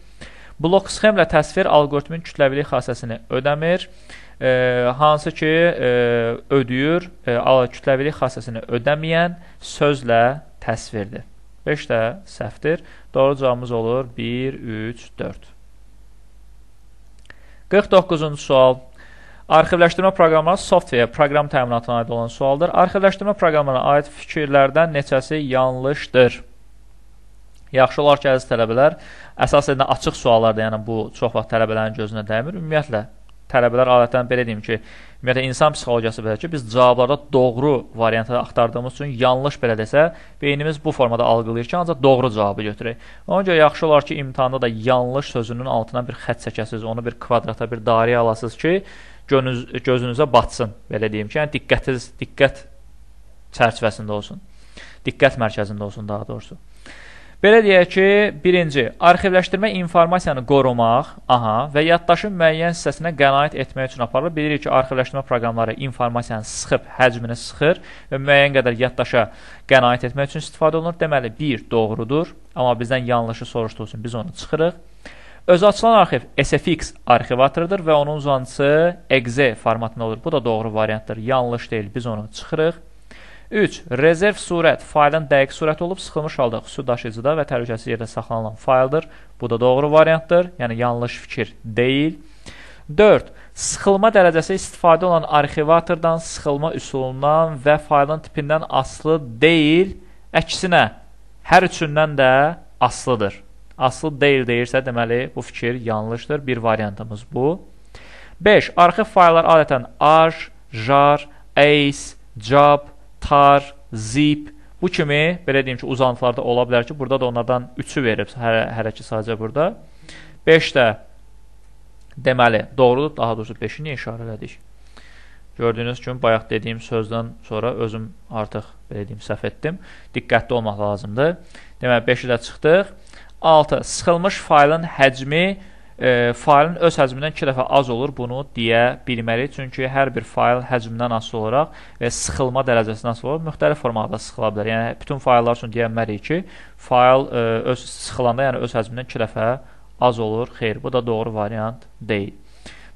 Blok sxemlə təsvir alqoritmin kütləvilik xassəsini ödəmir. E, hansı ki, e, ödəyir, e, kütləvilik xassəsini ödəməyən sözlə təsvirdir. 5 də səhvdir. Doğru cavabımız olur 1, 3, 4. 49-cu sual. Arxivləşdirmə proqramları software proqram təminatına aid olan sualdır. Arxivləşdirmə proqramlarına aid fikirlərdən neçəsi yanlışdır? Yaxşı olar ki, əziz tələbələr, əsasən açıq suallardır, yəni bu çox vaxt tələbələrin gözünə dəymir. Ümumiyyətlə, tələbələr adətən belə deyim ki, ümumiyyətlə insan psixologiyası belədir ki, biz cavablarda doğru variantı axtardığımız üçün yanlış belə desə, beynimiz bu formada algılayır ki, ancaq doğru cavabı götürək. Ona görə yaxşı olar ki, imtahanda da yanlış sözünün altına bir xətt çəkəsiniz, onu bir kvadrata, bir dairəyə alasınız ki, gözünüz, gözünüzə batsın, belə deyim ki, yəni diqqətiniz diqqət çərçivəsində olsun. Diqqət mərkəzində olsun daha doğrusu. Belə deyək ki, birinci, arxivləşdirmə informasiyanı qorumaq, aha, və yaddaşın müəyyən hissəsinə qənaət etmək üçün aparılır. Bilirik ki, arxivləşdirmə proqramları informasiyanı sıxıb, həcmini sıxır və müəyyən qədər yaddaşa qənaət etmək üçün istifadə olunur. Deməli, bir, doğrudur, amma bizdən yanlışı soruşduğu biz onu çıxırıq. Özü açılan arxiv SFX arxivatordur və onun uzantısı exe formatında olur. Bu da doğru variantdır. Yanlış deyil, biz onu çıxırıq. 3. Rezerv surət faylın dəqiq surəti olub sıxılmış halda xüsusi daşıyıcıda və təhlükəsiz yerdə saxlanılan fayldır. Bu da doğru variantdır. Yəni yanlış fikir deyil. 4. Sıxılma dərəcəsi istifadə olan arxivatordan, sıxılma üsulundan və faylın tipindən asılı deyil. Əksinə, hər üçündən də asılıdır. Asılı deyil deyirsə, deməli bu fikir yanlışdır. Bir variantımız bu. 5. Arxiv fayllar adətən arj, jar, ace, job, tar, zip bu kimi belə deyim ki, uzantılarda ola bilər ki, burada da onlardan 3-ü verib hər hərə ki sadəcə burada. 5 də deməli doğrudur. Daha doğrusu 5-i niyə işarə elədik? Gördüyünüz kimi bayaq dediyim sözdən sonra özüm artıq belə deyim səhv etdim. Diqqətli olmaq lazımdır. Deməli 5-i də çıxdıq. 6. Sıxılmış faylın həcmi e, faylın öz həcmindən 2 dəfə az olur, bunu deyə bilməliyik. Çünki hər bir fayl həcmindən asılı olaraq və sıxılma dərəcəsindən asılı olaraq müxtəlif formada sıxıla bilər. Yəni bütün fayllar üçün deyə bilmərik ki, fayl e, öz sıxılanda, yəni öz həcmindən 2 dəfə az olur. Xeyr, bu da doğru variant deyil.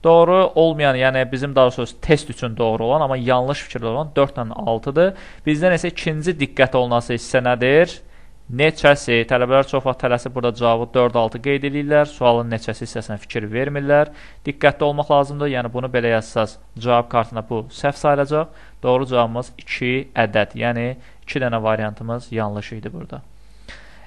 Doğru olmayan, yəni bizim daha doğrusu test üçün doğru olan, amma yanlış fikirli olan 4 ilə 6-dır. Bizdən isə ikinci diqqət olunası hissə nədir? Neçəsi, tələbələr çox vaxt tələsib burada cavabı 4-6 qeyd edirlər, sualın neçəsi hissəsinə fikir vermirlər. Diqqətli olmaq lazımdır, yəni bunu belə yazsaz cavab kartına bu səhv sayılacaq. Doğru cavabımız 2 ədəd, yəni 2 dənə variantımız yanlış idi burada.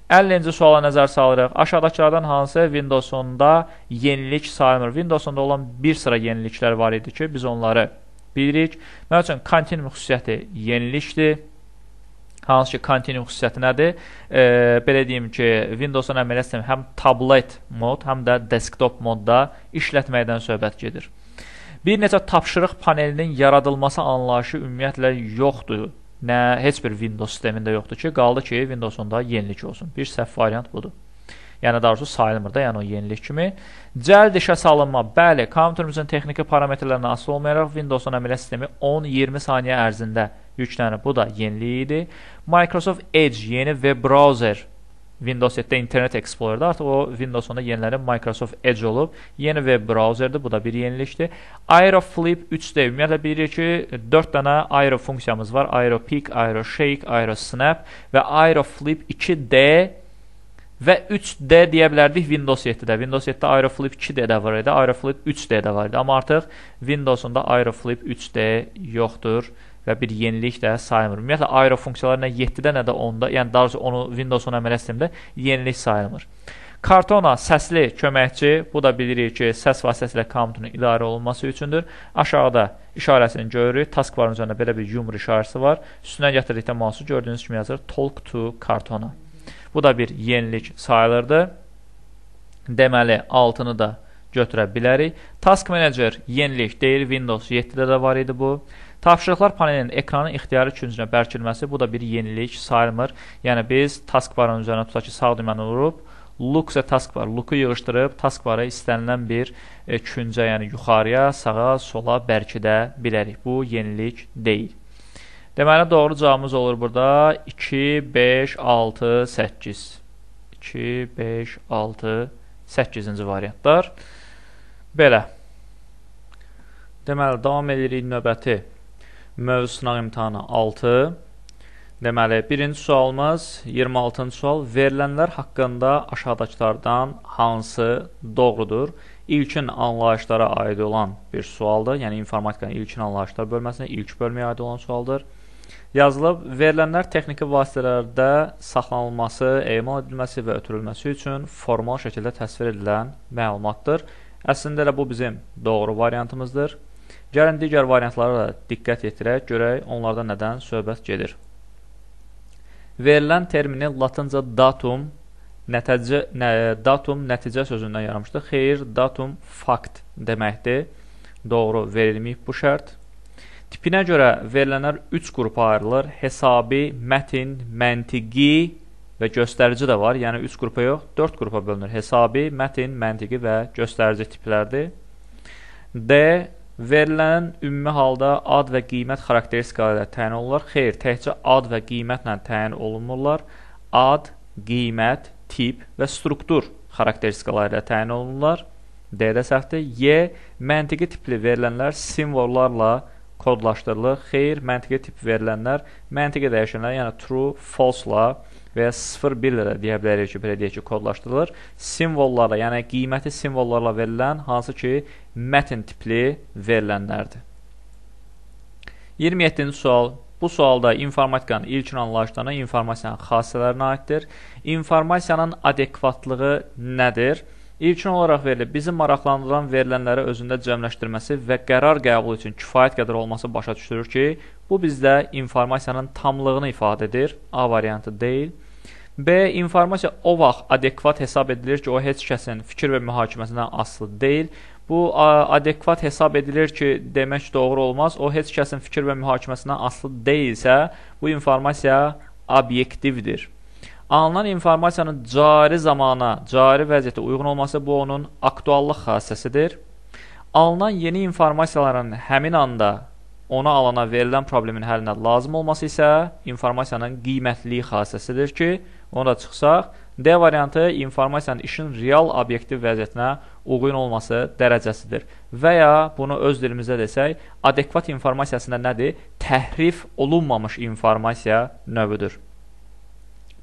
50-ci suala nəzər salırıq. Aşağıdakılardan hansı Windows-onda yenilik sayılmır? Windows-onda olan bir sıra yeniliklər var idi ki, biz onları bilirik. Mənim üçün kontinuum xüsusiyyəti yenilikdir. Hansı ki, Continuum xüsusiyyəti nədir? E, belə deyim ki, Windows-un əməliyyat sistemi həm tablet mod, həm də desktop modda işlətməkdən söhbət gedir. Bir neçə tapşırıq panelinin yaradılması anlayışı ümumiyyətlə yoxdur. Nə heç bir Windows sistemində yoxdur ki, qaldı ki, Windows-onda yenilik olsun. Bir səhv variant budur. Yəni daha doğrusu sayılmır da, yəni o yenilik kimi. Cəld işə salınma. Bəli, kompüterimizin texniki parametrlərinə asılı olmayaraq Windows-un əməliyyat sistemi 10-20 saniyə ərzində yüklənir. Bu da yenilik idi. Microsoft Edge yeni web browser Windows 7-də Internet Explorer-da artıq o Windows 10-da yenilənib Microsoft Edge olub. Yeni web browserdir. Bu da bir yenilikdir. Aeroflip 3D ümumiyyətlə bilirik ki, 4 dənə Aero funksiyamız var. Aero Peak, Aero Shake, Aero Snap və Aeroflip 2D və 3D deyə bilərdik Windows 7-də. Windows 7-də Aeroflip 2D də var idi, Aeroflip 3D də var idi. Amma artıq Windows-unda Aeroflip 3D yoxdur və bir yenilik də sayılmır. Ümumiyyətlə aero funksiyaları nə 7-də, nə də 10-da, yəni daha doğrusu onu Windows-un əməliyyat sistemində yenilik sayılmır. Kartona səsli köməkçi, bu da bilirik ki, səs vasitəsilə kompüterin idarə olunması üçündür. Aşağıda işarəsini görürük. Taskbarın üzərində belə bir yumru işarəsi var. Üstünə gətirdikdə mousu gördüyünüz kimi yazır Talk to Kartona. Bu da bir yenilik sayılırdı. Deməli, altını da götürə bilərik. Task Manager yenilik deyil, Windows 7-də də var idi bu. Tapşırıqlar panelinin ekranın ixtiyari küncünə bərkilməsi bu da bir yenilik sayılmır. Yəni biz taskbarın üzərinə tutaq ki, sağ düyməni vurub look və taskbar, looku yığışdırıb taskbarı istənilən bir e, küncə, yəni yuxarıya, sağa, sola bərkidə bilərik. Bu yenilik deyil. Deməli doğru cavabımız olur burada 2 5 6 8. 2 5 6 8-ci variantlar. Belə. Deməli davam edirik növbəti Mövzu sınaq imtahanı 6. Deməli, birinci sualımız 26-cı sual. Verilənlər haqqında aşağıdakılardan hansı doğrudur? İlkin anlayışlara aid olan bir sualdır. Yəni, informatikanın ilkin anlayışlar bölməsinə ilk bölməyə aid olan sualdır. Yazılıb, verilənlər texniki vasitələrdə saxlanılması, emal edilməsi və ötürülməsi üçün formal şəkildə təsvir edilən məlumatdır. Əslində elə bu bizim doğru variantımızdır. Gəlin digər variantlara da diqqət yetirək, görək onlarda nədən söhbət gedir. Verilən termini latınca datum, nəticə, nə, datum nəticə sözündən yaranmışdır. Xeyr, datum fakt deməkdir. Doğru verilməyib bu şərt. Tipinə görə verilənlər 3 qrupa ayrılır. Hesabi, mətin, məntiqi və göstərici də var. Yəni 3 qrupa yox, 4 qrupa bölünür. Hesabi, mətin, məntiqi və göstərici tiplərdir. D Verilən ümumi halda ad və qiymət xarakteristikaları təyin olunurlar. Xeyr, təkcə ad və qiymətlə təyin olunmurlar. Ad, qiymət, tip və struktur xarakteristikaları ilə təyin olunurlar. D-də səhvdir. Y, məntiqi tipli verilənlər simvollarla kodlaşdırılır. Xeyr, məntiqi tip verilənlər məntiqi dəyişənlər, yəni true, false-la və ya 0-1 ilə də deyə bilərik ki, belə deyək ki, kodlaşdırılır. Simvollarla, yəni qiyməti simvollarla verilən hansı ki, mətn tipli verilənlərdir. 27-ci sual. Bu sualda informatikanın ilkin anlayışlarına informasiyanın xassələrinə aiddir. İnformasiyanın adekvatlığı nədir? İlkin olaraq verilib, bizi maraqlandıran verilənləri özündə cəmləşdirməsi və qərar qəbulu üçün kifayət qədər olması başa düşdürür ki, bu bizdə informasiyanın tamlığını ifadə edir. A variantı deyil. B. İnformasiya o vaxt adekvat hesab edilir ki, o heç kəsin fikir və mühakiməsindən asılı deyil. Bu adekvat hesab edilir ki, demək doğru olmaz. O heç kəsin fikir və mühakiməsindən asılı deyilsə, bu informasiya obyektivdir. Alınan informasiyanın cari zamana, cari vəziyyətə uyğun olması bu onun aktuallıq xassəsidir. Alınan yeni informasiyaların həmin anda ona alana verilən problemin həllinə lazım olması isə informasiyanın qiymətlilik xassəsidir ki, ona da çıxsaq, D variantı informasiyanın işin real obyektiv vəziyyətinə uyğun olması dərəcəsidir. Və ya bunu öz dilimizdə desək, adekvat informasiyasında nədir? Təhrif olunmamış informasiya növüdür.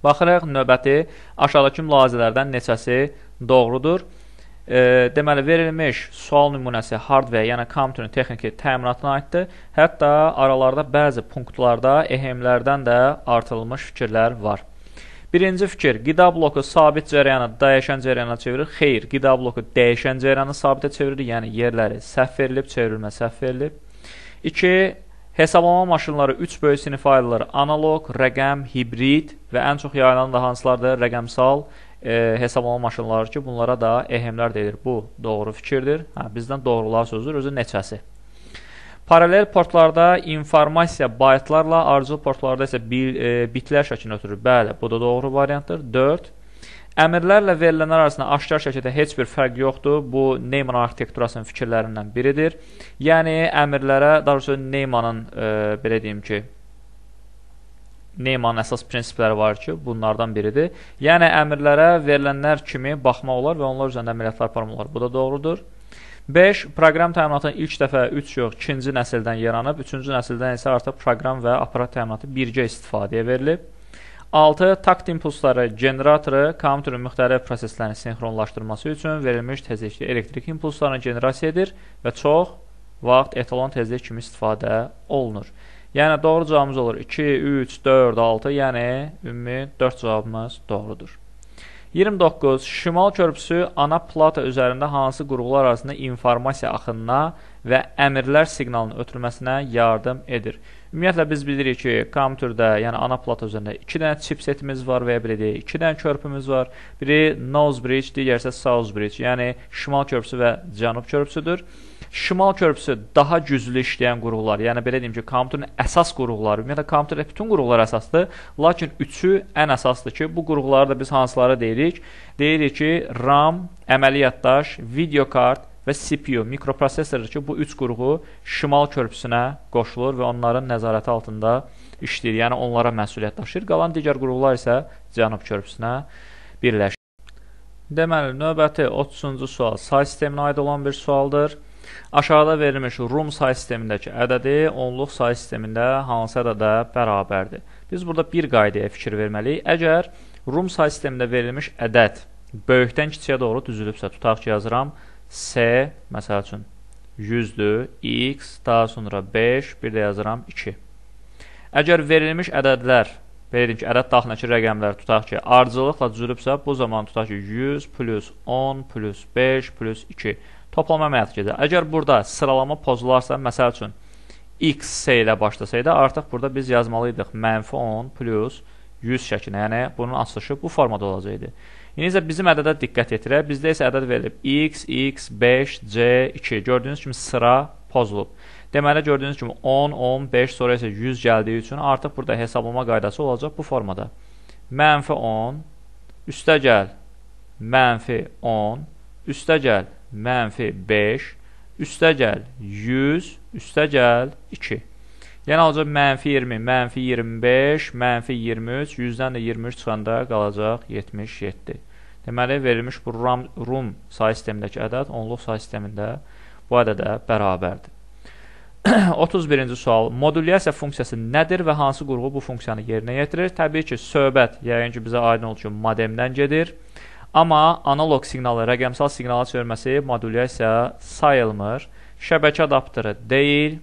Baxırıq növbəti aşağıdakı mülahizələrdən neçəsi doğrudur? E, deməli, verilmiş sual nümunəsi hardware, yəni kompüterin texniki təminatına aiddir. Hətta aralarda bəzi punktlarda ehemlərdən də artırılmış fikirlər var. Birinci fikir, qida bloku sabit cərəyanı dəyişən cərəyana çevirir. Xeyr, qida bloku dəyişən cərəyanı sabitə çevirir, yəni yerləri səhv verilib, çevrilmə səhv verilib. 2. Hesablama maşınları 3 böyük sinif ayrılır. Analog, rəqəm, hibrid və ən çox yayılan da hansılardır? Rəqəmsal e, hesablama maşınları ki, bunlara da ehemlər deyilir. Bu doğru fikirdir. Hə, bizdən doğrular sözüdür, özü neçəsi. Paralel portlarda informasiya baytlarla, ardıcıl portlarda isə bil, e, bitlər şəklində ötürür. Bəli, bu da doğru variantdır. 4. Əmrlərlə verilənlər arasında aşkar şəkildə heç bir fərq yoxdur. Bu Neyman arxitekturasının fikirlərindən biridir. Yəni əmrlərə, daha doğrusu Neymanın e, belə deyim ki, Neymanın əsas prinsipləri var ki, bunlardan biridir. Yəni əmrlərə verilənlər kimi baxmaq olar və onlar üzərində əməliyyatlar aparmaq olar. Bu da doğrudur. 5. Proqram təminatının ilk dəfə 3 yox, 2-ci nəsildən yaranıb, 3-cü nəsildən isə artıq proqram və aparat təminatı birgə istifadəyə verilib. 6. Takt impulsları generatoru kompüterin müxtəlif proseslərini sinxronlaşdırması üçün verilmiş tezlikli elektrik impulslarını generasiya edir və çox vaxt etalon tezlik kimi istifadə olunur. Yəni doğru cavabımız olur 2, 3, 4, 6, yəni ümumi 4 cavabımız doğrudur. 29. Şimal körpüsü ana plata üzərində hansı qurğular arasında informasiya axınına və əmrlər siqnalının ötürülməsinə yardım edir? Ümumiyyətlə biz bilirik ki, kompüterdə, yəni ana plata üzərində 2 dənə chipsetimiz var və ya belə deyək, 2 dənə körpümüz var. Biri nose bridge, digəri isə south bridge, yəni şimal körpüsü və cənub körpüsüdür. Şimal körpüsü daha güclü işləyən qurğular, yəni belə deyim ki, kompüterin əsas qurğuları, ümumiyyətlə kompüterdə bütün qurğular əsasdır, lakin üçü ən əsasdır ki, bu qurğuları da biz hansıları deyirik? Deyirik ki, RAM, əməliyyatdaş, video kart və CPU, mikroprosesordur ki, bu üç qurğu şimal körpüsünə qoşulur və onların nəzarəti altında işləyir, yəni onlara məsuliyyət daşıyır. Qalan digər qurğular isə cənub körpüsünə birləşir. Deməli, növbəti 30-cu sual say sisteminə aid olan bir sualdır. Aşağıda verilmiş Rum say sistemindəki ədədi onluq say sistemində hansı ədədə bərabərdir? Biz burada bir qaydaya fikir verməliyik. Əgər Rum say sistemində verilmiş ədəd böyükdən kiçiyə doğru düzülübsə, tutaq ki, yazıram S, məsəl üçün 100-dür, x, daha sonra 5, bir də yazıram 2. Əgər verilmiş ədədlər, belə deyim ki, ədəd daxilindəki rəqəmlər tutaq ki, ardıcılıqla düzülübsə, bu zaman tutaq ki, 100 plus 10 plus 5 plus 2 toplama əməliyyatı gedir. Əgər burada sıralama pozularsa, məsəl üçün x ilə başlasaydı, artıq burada biz yazmalıydıq mənfi 10 plus 100 şəklinə, yəni bunun açılışı bu formada olacaqdı. İndi isə bizim ədədə diqqət yetirək. Bizdə isə ədəd verilib x, x, 5, c, 2. Gördüyünüz kimi sıra pozulub. Deməli, gördüyünüz kimi 10, 10, 5, sonra isə 100 gəldiyi üçün artıq burada hesablama qaydası olacaq bu formada. Mənfi 10, üstə gəl, mənfi 10, üstə gəl, mənfi 5, üstə gəl 100, üstə gəl 2. Yəni olacaq mənfi 20, mənfi 25, mənfi 23, 100-dən də 23 çıxanda qalacaq 77. Deməli, verilmiş bu Rum, Rum say sistemindəki ədəd onluq say sistemində bu ədədə bərabərdir. 31-ci sual. Modulyasiya funksiyası nədir və hansı qurğu bu funksiyanı yerinə yetirir? Təbii ki, söhbət, yəqin ki, bizə aydın olur ki, modemdən gedir. Amma analog siqnalı rəqəmsal siqnala çevirməsi modulyasiya sayılmır. Şəbəkə adapteri deyil,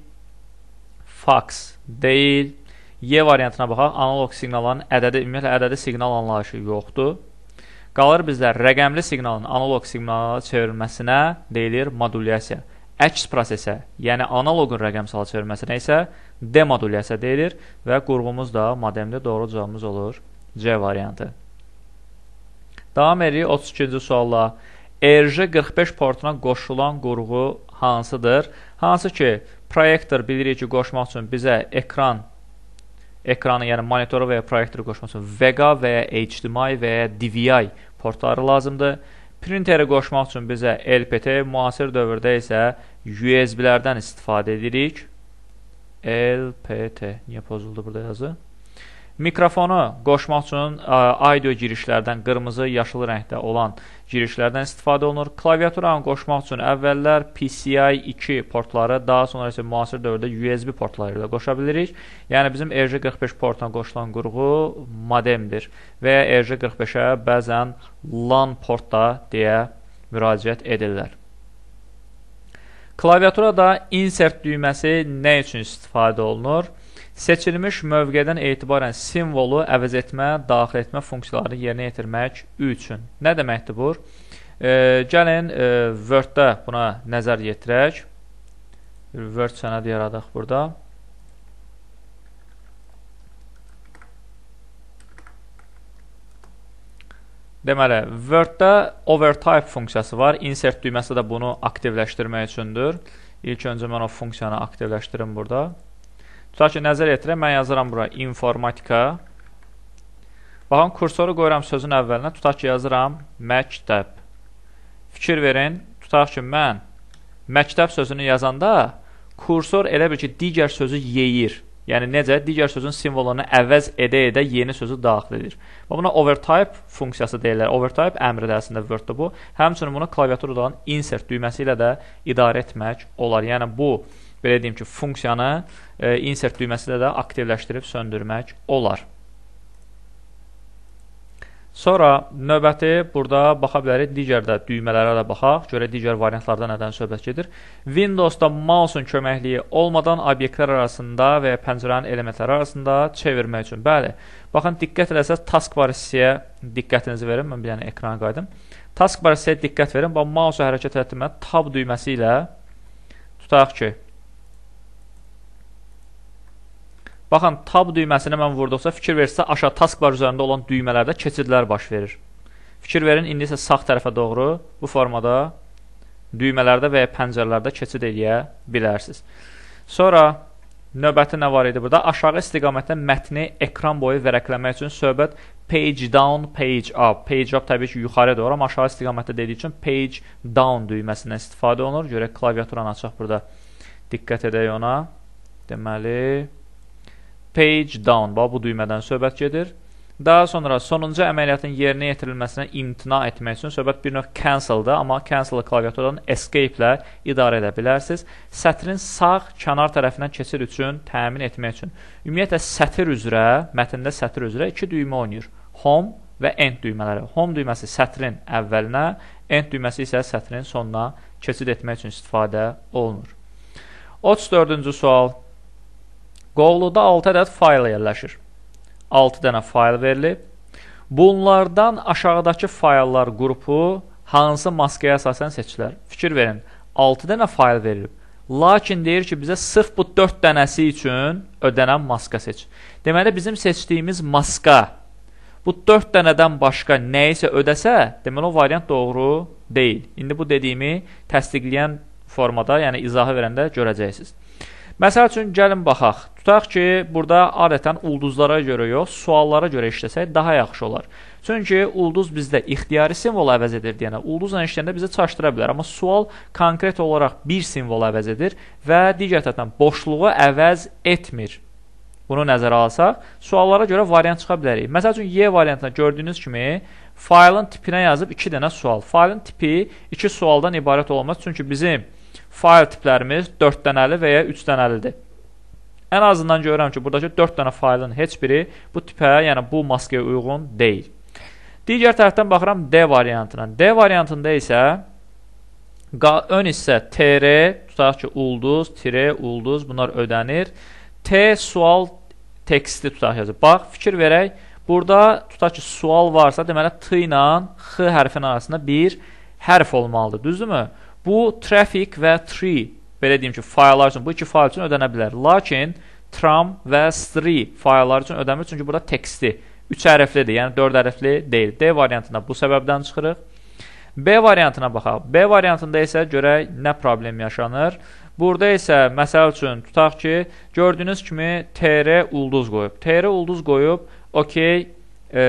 fax deyil. Y variantına baxaq, analog siqnalların ədədi, ümumiyyətlə ədədi siqnal anlayışı yoxdur. Qalır bizdə rəqəmli siqnalın analog siqnala çevrilməsinə deyilir modulyasiya. Əks prosesə, yəni analoqun rəqəmsala çevrilməsinə isə demodulyasiya deyilir və qurğumuz da modemli doğru cavabımız olur C variantı. Davam edirik 32-ci sualla. RJ45 portuna qoşulan qurğu hansıdır? Hansı ki, proyektor bilirik ki, qoşmaq üçün bizə ekran ekranı, yəni monitoru və ya proyektoru qoşmaq üçün VGA və ya HDMI və ya DVI portları lazımdır. Printeri qoşmaq üçün bizə LPT, müasir dövrdə isə USB-lərdən istifadə edirik. LPT. Niyə pozuldu burada yazı? Mikrofonu qoşmaq üçün audio girişlərdən qırmızı, yaşıl rəngdə olan girişlərdən istifadə olunur. Klaviaturanı qoşmaq üçün əvvəllər PCI 2 portları, daha sonra isə müasir dövrdə USB portları ilə qoşa bilirik. Yəni bizim RJ45 portuna qoşulan qurğu modemdir və ya RJ45-ə bəzən LAN port da deyə müraciət edirlər. Klaviaturada insert düyməsi nə üçün istifadə olunur? Seçilmiş mövqedən etibarən simvolu əvəz etmə, daxil etmə funksiyalarını yerinə yetirmək üçün. Nə deməkdir bu? E, gəlin e, Word-də buna nəzər yetirək. Word sənədi yaradaq burada. Deməli, Word-də overtype funksiyası var. Insert düyməsi də bunu aktivləşdirmək üçündür. İlk öncə mən o funksiyanı aktivləşdirim burada. Tutaq ki, nəzər yetirək, mən yazıram bura informatika. Baxın, kursoru qoyuram sözün əvvəlinə, tutaq ki, yazıram məktəb. Fikir verin, tutaq ki, mən məktəb sözünü yazanda kursor elə bir ki, digər sözü yeyir. Yəni necə? Digər sözün simvolunu əvəz edə-edə yeni sözü daxil edir. Və buna overtype funksiyası deyirlər. Overtype əmridir əslində Word-də bu. Həmçinin bunu klaviaturadan insert düyməsi ilə də idarə etmək olar. Yəni bu belə deyim ki, funksiyanı e, insert düyməsi ilə də aktivləşdirib söndürmək olar. Sonra növbəti burada baxa bilərik, digər də düymələrə də baxaq, görə digər variantlarda nədən söhbət gedir. Windows-da mouse'un köməkliyi olmadan obyektlər arasında və ya pəncərənin elementləri arasında çevirmək üçün. Bəli, baxın, diqqət eləsəz, taskbar hissəyə diqqətinizi verin, mən bir dənə ekrana qaydım. Taskbar hissəyə diqqət verin, bax, mouse-u hərəkət etdirmək tab düyməsi ilə tutaq ki, Baxın, tab düyməsinə mən vurduqca fikir versə aşağı taskbar üzərində olan düymələrdə keçidlər baş verir. Fikir verin, indi isə sağ tərəfə doğru bu formada düymələrdə və ya pəncərələrdə keçid edə bilərsiniz. Sonra növbəti nə var idi burada? Aşağı istiqamətdə mətni ekran boyu vərəqləmək üçün söhbət page down, page up. Page up təbii ki, yuxarı doğru, amma aşağı istiqamətdə dediyi üçün page down düyməsindən istifadə olunur. Görək klaviaturanı açaq burada. Diqqət edək ona. Deməli, page down, bax bu düymədən söhbət gedir. Daha sonra sonuncu əməliyyatın yerinə yetirilməsinə imtina etmək üçün söhbət bir növ cancel-dır, amma cancel klaviaturadan escape ilə idarə edə bilərsiniz. Sətrin sağ kənar tərəfindən keçid üçün təmin etmək üçün. Ümumiyyətlə sətr üzrə, mətndə sətr üzrə iki düymə oynayır. Home və end düymələri. Home düyməsi sətrin əvvəlinə, end düyməsi isə sətrin sonuna keçid etmək üçün istifadə olunur. 34-cü sual. Qovluqda 6 ədəd fayl yerləşir. 6 dənə fayl verilib. Bunlardan aşağıdakı fayllar qrupu hansı maskaya əsasən seçilər? Fikir verin. 6 dənə fayl verilib. Lakin deyir ki, bizə sırf bu 4 dənəsi üçün ödənən maska seç. Deməli, bizim seçdiyimiz maska bu 4 dənədən başqa nə isə ödəsə, deməli, o variant doğru deyil. İndi bu dediyimi təsdiqləyən formada, yəni izahı verəndə görəcəksiniz. Məsəl üçün, gəlin baxaq. Tutaq ki, burada adətən ulduzlara görə yox, suallara görə işləsək daha yaxşı olar. Çünki ulduz bizdə ixtiyari simvol əvəz edir deyənə, ulduzla işləyəndə bizi çaşdıra bilər. Amma sual konkret olaraq bir simvol əvəz edir və digər tərəfdən boşluğu əvəz etmir. Bunu nəzərə alsaq, suallara görə variant çıxa bilərik. Məsəl üçün, Y variantına gördüyünüz kimi, faylın tipinə yazıb 2 dənə sual. Faylın tipi 2 sualdan ibarət olmaz. Çünki bizim fayl tiplərimiz 4 dənəli və ya 3 dənəlidir. Ən azından görürəm ki, buradakı 4 dənə faylın heç biri bu tipə, yəni bu maskaya uyğun deyil. Digər tərəfdən baxıram D variantına. D variantında isə ön hissə tr, tutaq ki, ulduz, tire, ulduz bunlar ödənir. T sual teksti tutaq yazır. Bax, fikir verək. Burada tutaq ki, sual varsa, deməli T ilə X hərfinin arasında bir hərf olmalıdır. Düzdürmü? Bu traffic və tree belə deyim ki, fayllar üçün bu iki fayl üçün ödənə bilər. Lakin tram və stri fayllar üçün ödəmir çünki burada teksti 3 hərflidir, yəni 4 hərfli deyil. D variantına bu səbəbdən çıxırıq. B variantına baxaq. B variantında isə görək nə problem yaşanır. Burada isə məsəl üçün tutaq ki, gördüyünüz kimi tr ulduz qoyub. Tr ulduz qoyub, okey, e,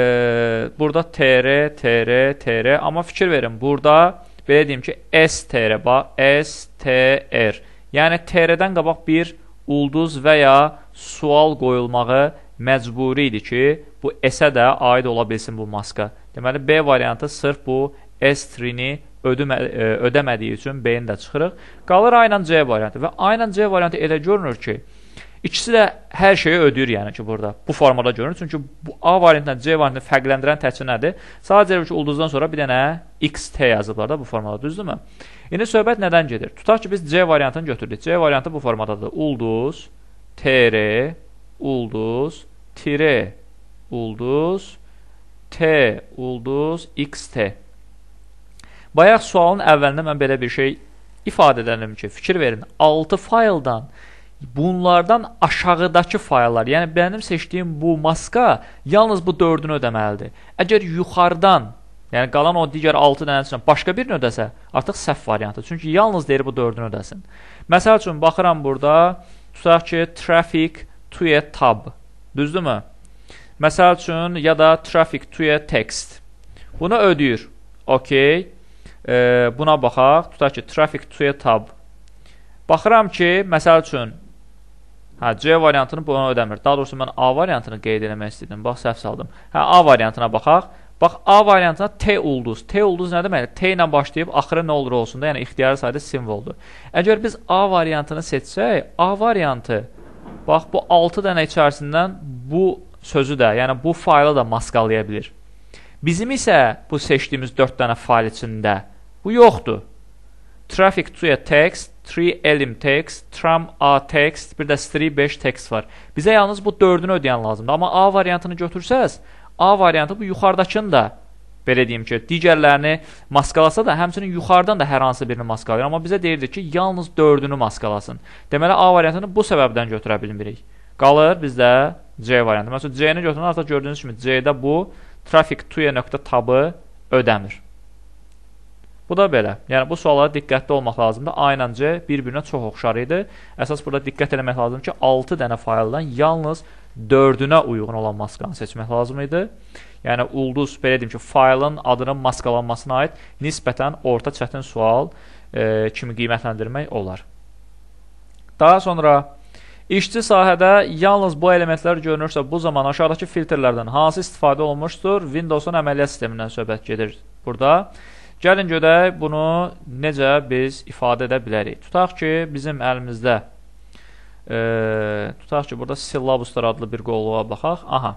burada tr, tr, tr, amma fikir verin, burada belə deyim ki, str, bax, str. Yəni tr-dən qabaq bir ulduz və ya sual qoyulmağı məcburi idi ki, bu S-ə də aid ola bilsin bu maska. Deməli, B variantı sırf bu S3-ni ödəmə, e, ödəmədiyi üçün B-ni də çıxırıq. Qalır A ilə C variantı və A ilə C variantı elə görünür ki, ikisi də hər şeyi ödəyir, yəni ki, burada. Bu formada görünür. Çünki bu A variantla C variantını fərqləndirən təkcə nədir? Sadəcə ki, ulduzdan sonra bir dənə XT yazıblar da bu formada, düzdürmü? İndi söhbət nədən gedir? Tutaq ki, biz C variantını götürdük. C variantı bu formadadır. Ulduz, TR, ulduz, tire, ulduz, T, ulduz, XT. Bayaq sualın əvvəlində mən belə bir şey ifadə edəlim ki, fikir verin. 6 fayldan bunlardan aşağıdakı fayllar, yəni mənim seçdiyim bu maska yalnız bu 4-ünü ödəməlidir. Əgər yuxarıdan, yəni qalan o digər 6 dənəsindən başqa birini ödəsə, artıq səhv variantı. Çünki yalnız deyir bu 4-ünü ödəsin. Məsəl üçün baxıram burada, tutaq ki, traffic to a tab. Düzdürmü? Məsəl üçün ya da traffic to a text. Bunu ödəyir. OK e, buna baxaq. Tutaq ki, traffic to a tab. Baxıram ki, məsəl üçün Hə, C variantını buna ödəmir. Daha doğrusu mən A variantını qeyd etmək istədim. Bax, səhv saldım. Hə, A variantına baxaq. Bax, A variantına T ulduz. T ulduz nə deməkdir? T ilə başlayıb axırı nə olur olsun da, yəni ixtiyari sayda simvoldur. Əgər biz A variantını seçsək, A variantı bax bu 6 dənə içərisindən bu sözü də, yəni bu faylı da maskalaya bilir. Bizim isə bu seçdiyimiz 4 dənə fayl içində Bu yoxdur. Traffic to a text, 3 elim text, tram a text, bir də string 5 text var. Bizə yalnız bu 4-ünü ödəyən lazımdır. Amma A variantını götürsəz, A variantı bu yuxarıdakını da belə deyim ki, digərlərini maskalasa da, həmçinin yuxarıdan da hər hansı birini maskalayır. Amma bizə deyirdi ki, yalnız 4-ünü maskalasın. Deməli, A variantını bu səbəbdən götürə bilmirik. Qalır bizdə C variantı. Məsələn, C-ni götürən artıq gördüyünüz kimi C-də bu traffic to-tabı ödəmir. Bu da belə. Yəni bu suallara diqqətli olmaq lazımdır. A ilə C bir-birinə çox oxşar idi. Əsas burada diqqət etmək lazımdır ki, 6 dənə fayldan yalnız 4-ünə uyğun olan maskanı seçmək lazım idi. Yəni ulduz belə deyim ki, faylın adının maskalanmasına aid nisbətən orta çətin sual e, kimi qiymətləndirmək olar. Daha sonra işçi sahədə yalnız bu elementlər görünürsə, bu zaman aşağıdakı filtrlərdən hansı istifadə olunmuşdur? Windows-un əməliyyat sistemindən söhbət gedir burada. Gəlin görək bunu necə biz ifadə edə bilərik. Tutaq ki, bizim əlimizdə e, tutaq ki, burada syllabuslar adlı bir qovluğa baxaq. Aha.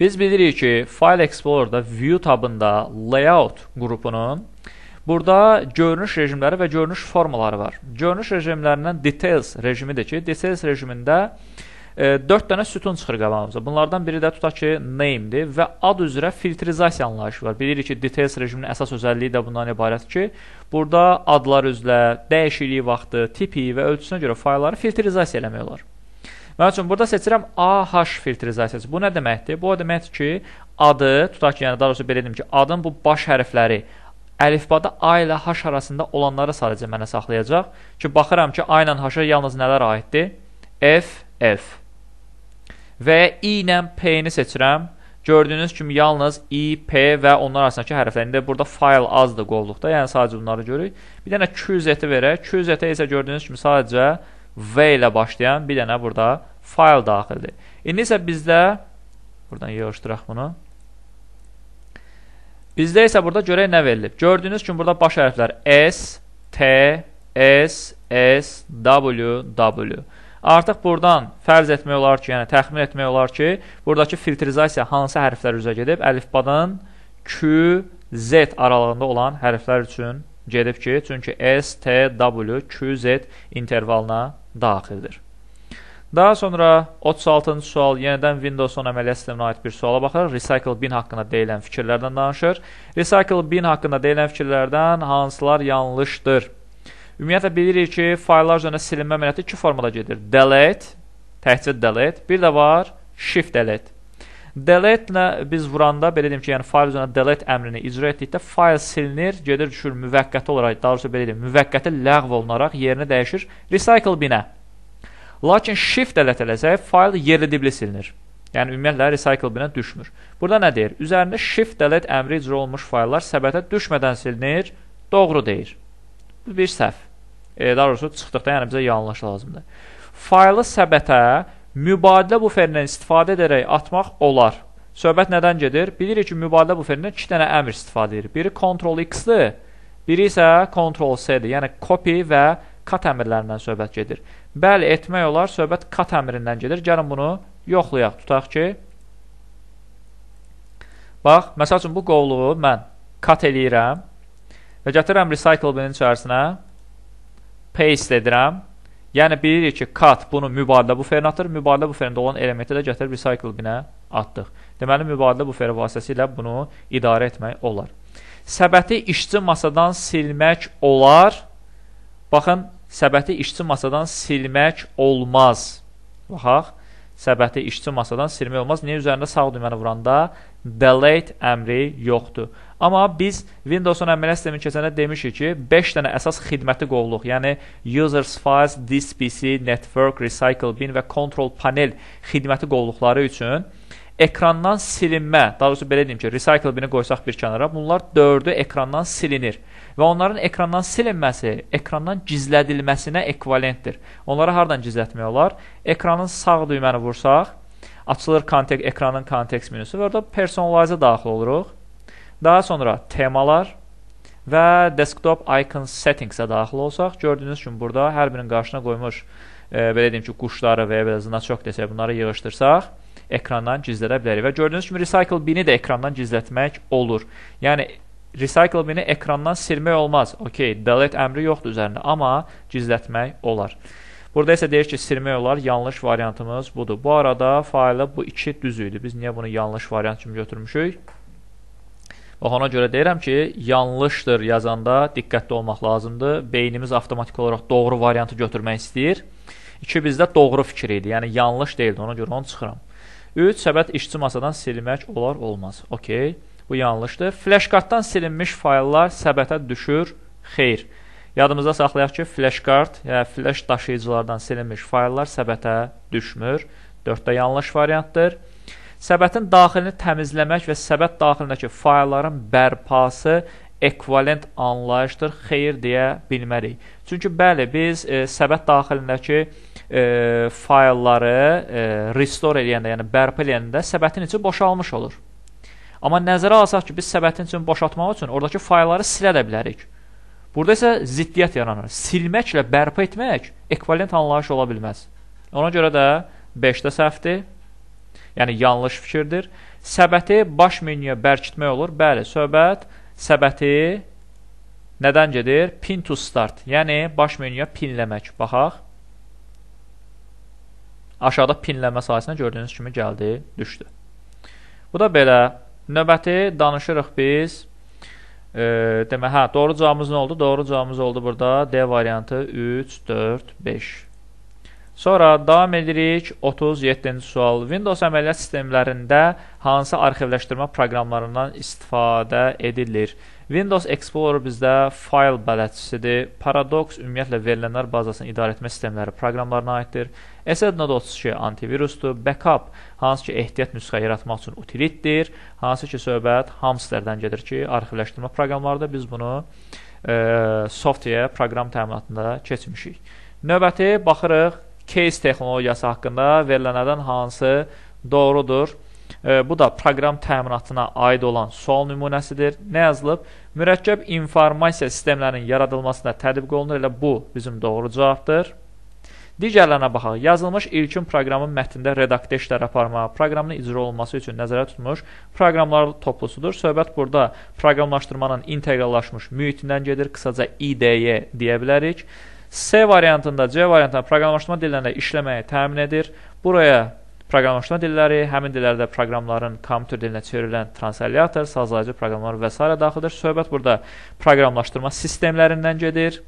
Biz bilirik ki, File Explorer-da View tabında Layout qrupunun burada görünüş rejimləri və görünüş formaları var. Görünüş rejimlərindən Details rejimidir ki, Details rejimində e, 4 dənə sütun çıxır qabağımıza. Bunlardan biri də tutaq ki, name-dir və ad üzrə filtrizasiya anlayışı var. Bilirik ki, details rejiminin əsas özəlliyi də bundan ibarətdir ki, burada adlar üzrə, dəyişikliyi vaxtı, tipi və ölçüsünə görə faylları filtrizasiya eləmək olar. Məsəl üçün burada seçirəm AH filtrizasiyası. Bu nə deməkdir? Bu o deməkdir ki, adı, tutaq ki, yəni daha doğrusu belə deyim ki, adın bu baş hərfləri əlifbada A ilə H arasında olanları sadəcə mənə saxlayacaq. Ki baxıram ki, A ilə H-a yalnız nələr aiddir? F, F və i ilə p-ni seçirəm. Gördüyünüz kimi yalnız i, p və onlar arasındakı hərflərində burada fayl azdır qovluqda, yəni sadəcə bunları görürük. Bir dənə QZ-i verək. QZ-ə isə gördüyünüz kimi sadəcə v ilə başlayan bir dənə burada fayl daxildir. İndi isə bizdə buradan yığışdıraq bunu. Bizdə isə burada görək nə verilib. Gördüyünüz kimi burada baş hərflər S, T, S, S, W, W. Artıq buradan fərz etmək olar ki, yəni təxmin etmək olar ki, buradakı filtrizasiya hansı hərflər üzrə gedib? Əlifbadan Q, Z aralığında olan hərflər üçün gedib ki, çünki S, T, W, Q, Z intervalına daxildir. Daha sonra 36-cı sual yenidən Windows 10 əməliyyat sisteminə aid bir suala baxır. Recycle bin haqqında deyilən fikirlərdən danışır. Recycle bin haqqında deyilən fikirlərdən hansılar yanlışdır? Ümumiyyətlə bilirik ki, fayllar üzərində silinmə əməliyyatı iki formada gedir. Delete, təkcə delete, bir də var shift delete. Delete-lə biz vuranda, belə deyim ki, yəni fayl üzərinə delete əmrini icra etdikdə fayl silinir, gedir düşür müvəqqəti olaraq, daha doğrusu belə deyim, müvəqqəti ləğv olunaraq yerinə dəyişir recycle binə. Lakin shift delete eləsək, fayl yerli dibli silinir. Yəni ümumiyyətlə recycle binə düşmür. Burada nə deyir? Üzərində shift delete əmri icra olunmuş fayllar səbətə düşmədən silinir. Doğru deyir. Bu bir səhv. E, daha doğrusu çıxdıqda yəni bizə yanlış lazımdır. Faylı səbətə mübadilə buferindən istifadə edərək atmaq olar. Söhbət nədən gedir? Bilirik ki, mübadilə buferindən 2 dənə əmr istifadə edir. Biri Ctrl-X-dir, biri isə Ctrl-C-dir. Yəni copy və cut əmrlərindən söhbət gedir. Bəli, etmək olar, söhbət cut əmrindən gedir. Gəlin bunu yoxlayaq. Tutaq ki, bax, məsəl üçün bu qovluğu mən cut eləyirəm və gətirirəm recycle binin içərisinə, paste edirəm Yəni bilirik ki, cut bunu mübadilə buferinə atır. Mübadilə buferində olan elementi də gətirib recycle binə atdıq. Deməli, mübadilə buferi vasitəsilə bunu idarə etmək olar. Səbəti işçi masadan silmək olar. Baxın, səbəti işçi masadan silmək olmaz. Baxaq, səbəti işçi masadan silmək olmaz. Niyə üzərində sağ düyməni vuranda delete əmri yoxdur. Amma biz Windows-un əməliyyat sistemi keçəndə demişik ki, 5 dənə əsas xidməti qovluq, yəni Users Files, This PC, Network, Recycle Bin və Control Panel xidməti qovluqları üçün ekrandan silinmə, daha doğrusu belə deyim ki, Recycle Bini qoysaq bir kənara, bunlar dördü ekrandan silinir və onların ekrandan silinməsi ekrandan gizlədilməsinə ekvivalentdir. Onları hardan gizlətmək olar? Ekranın sağ düyməni vursaq, açılır kontek, ekranın kontekst menüsü və orada personalize daxil oluruq. Daha sonra temalar və desktop icon settings-ə daxil olsaq, gördüyünüz kimi burada hər birinin qarşına qoymuş e, belə deyim ki, quşları və ya belə znaçok desək, bunları yığışdırsaq, ekrandan gizlədə bilərik. Və gördüyünüz kimi recycle bini də ekrandan gizlətmək olur. Yəni recycle bini ekrandan silmək olmaz. Okay, delete əmri yoxdur üzərində, amma gizlətmək olar. Burada isə deyir ki, silmək olar. Yanlış variantımız budur. Bu arada faylı bu iki düz idi. Biz niyə bunu yanlış variant kimi götürmüşük? Bax, ona görə deyirəm ki, yanlışdır yazanda diqqətli olmaq lazımdır. Beynimiz avtomatik olaraq doğru variantı götürmək istəyir. 2 bizdə doğru fikir idi, yəni yanlış deyildi, ona görə onu çıxıram. 3. Səbət işçi masadan silmək olar, olmaz. Okey, bu yanlışdır. Flashcarddan silinmiş fayllar səbətə düşür, xeyr. Yadımızda saxlayaq ki, flashcard, yəni flash daşıyıcılardan silinmiş fayllar səbətə düşmür. 4-də yanlış variantdır. Səbətin daxilini təmizləmək və səbət daxilindəki faylların bərpası ekvivalent anlayışdır, xeyir deyə bilmərik. Çünki bəli, biz e, səbət daxilindəki e, faylları e, restore eləyəndə, yəni bərpa eləyəndə səbətin içi boşalmış olur. Amma nəzərə alsaq ki, biz səbətin içini boşaltmaq üçün oradakı faylları silə də bilərik. Burada isə ziddiyyət yaranır. Silməklə bərpa etmək ekvivalent anlayış ola bilməz. Ona görə də 5-də səhvdir. Yəni yanlış fikirdir. Səbəti baş menyuya bərkitmək olur. Bəli, söhbət səbəti nədən gedir? Pin to start. Yəni baş menyuya pinləmək. Baxaq. Aşağıda pinləmə sayəsində gördüyünüz kimi gəldi, düşdü. Bu da belə. Növbəti danışırıq biz. E, demə, hə, doğru cavabımız nə oldu? Doğru cavabımız oldu burada D variantı 3, 4, 5. Sonra davam edirik 37-ci sual. Windows əməliyyat sistemlərində hansı arxivləşdirmə proqramlarından istifadə edilir? Windows Explorer bizdə fayl bələdçisidir. Paradox ümumiyyətlə verilənlər bazasını idarə etmə sistemləri proqramlarına aiddir. SL.32 antivirusdur. Backup hansı ki ehtiyat nüsxə yaratmaq üçün utilitdir. Hansı ki söhbət hamsterdən gedir ki, arxivləşdirmə proqramlarında biz bunu e, software proqram təminatında keçmişik. Növbəti baxırıq case texnologiyası haqqında verilənlərdən hansı doğrudur? E, bu da proqram təminatına aid olan sual nümunəsidir. Nə yazılıb? Mürəkkəb informasiya sistemlərinin yaradılmasına tətbiq olunur. Elə bu bizim doğru cavabdır. Digərlərinə baxaq. Yazılmış ilkin proqramın mətnində redaktə işləri aparma, proqramın icra olunması üçün nəzərdə tutulmuş proqramlar toplusudur. Söhbət burada proqramlaşdırmanın inteqrallaşmış mühitindən gedir. Qısaca IDE deyə bilərik. C variantında, C variantında proqramlaşdırma dillərində işləməyi təmin edir. Buraya proqramlaşdırma dilləri, həmin dillərdə proqramların kompüter dilinə çevrilən translyator, sazlayıcı proqramlar və s. daxildir. Söhbət burada proqramlaşdırma sistemlərindən gedir.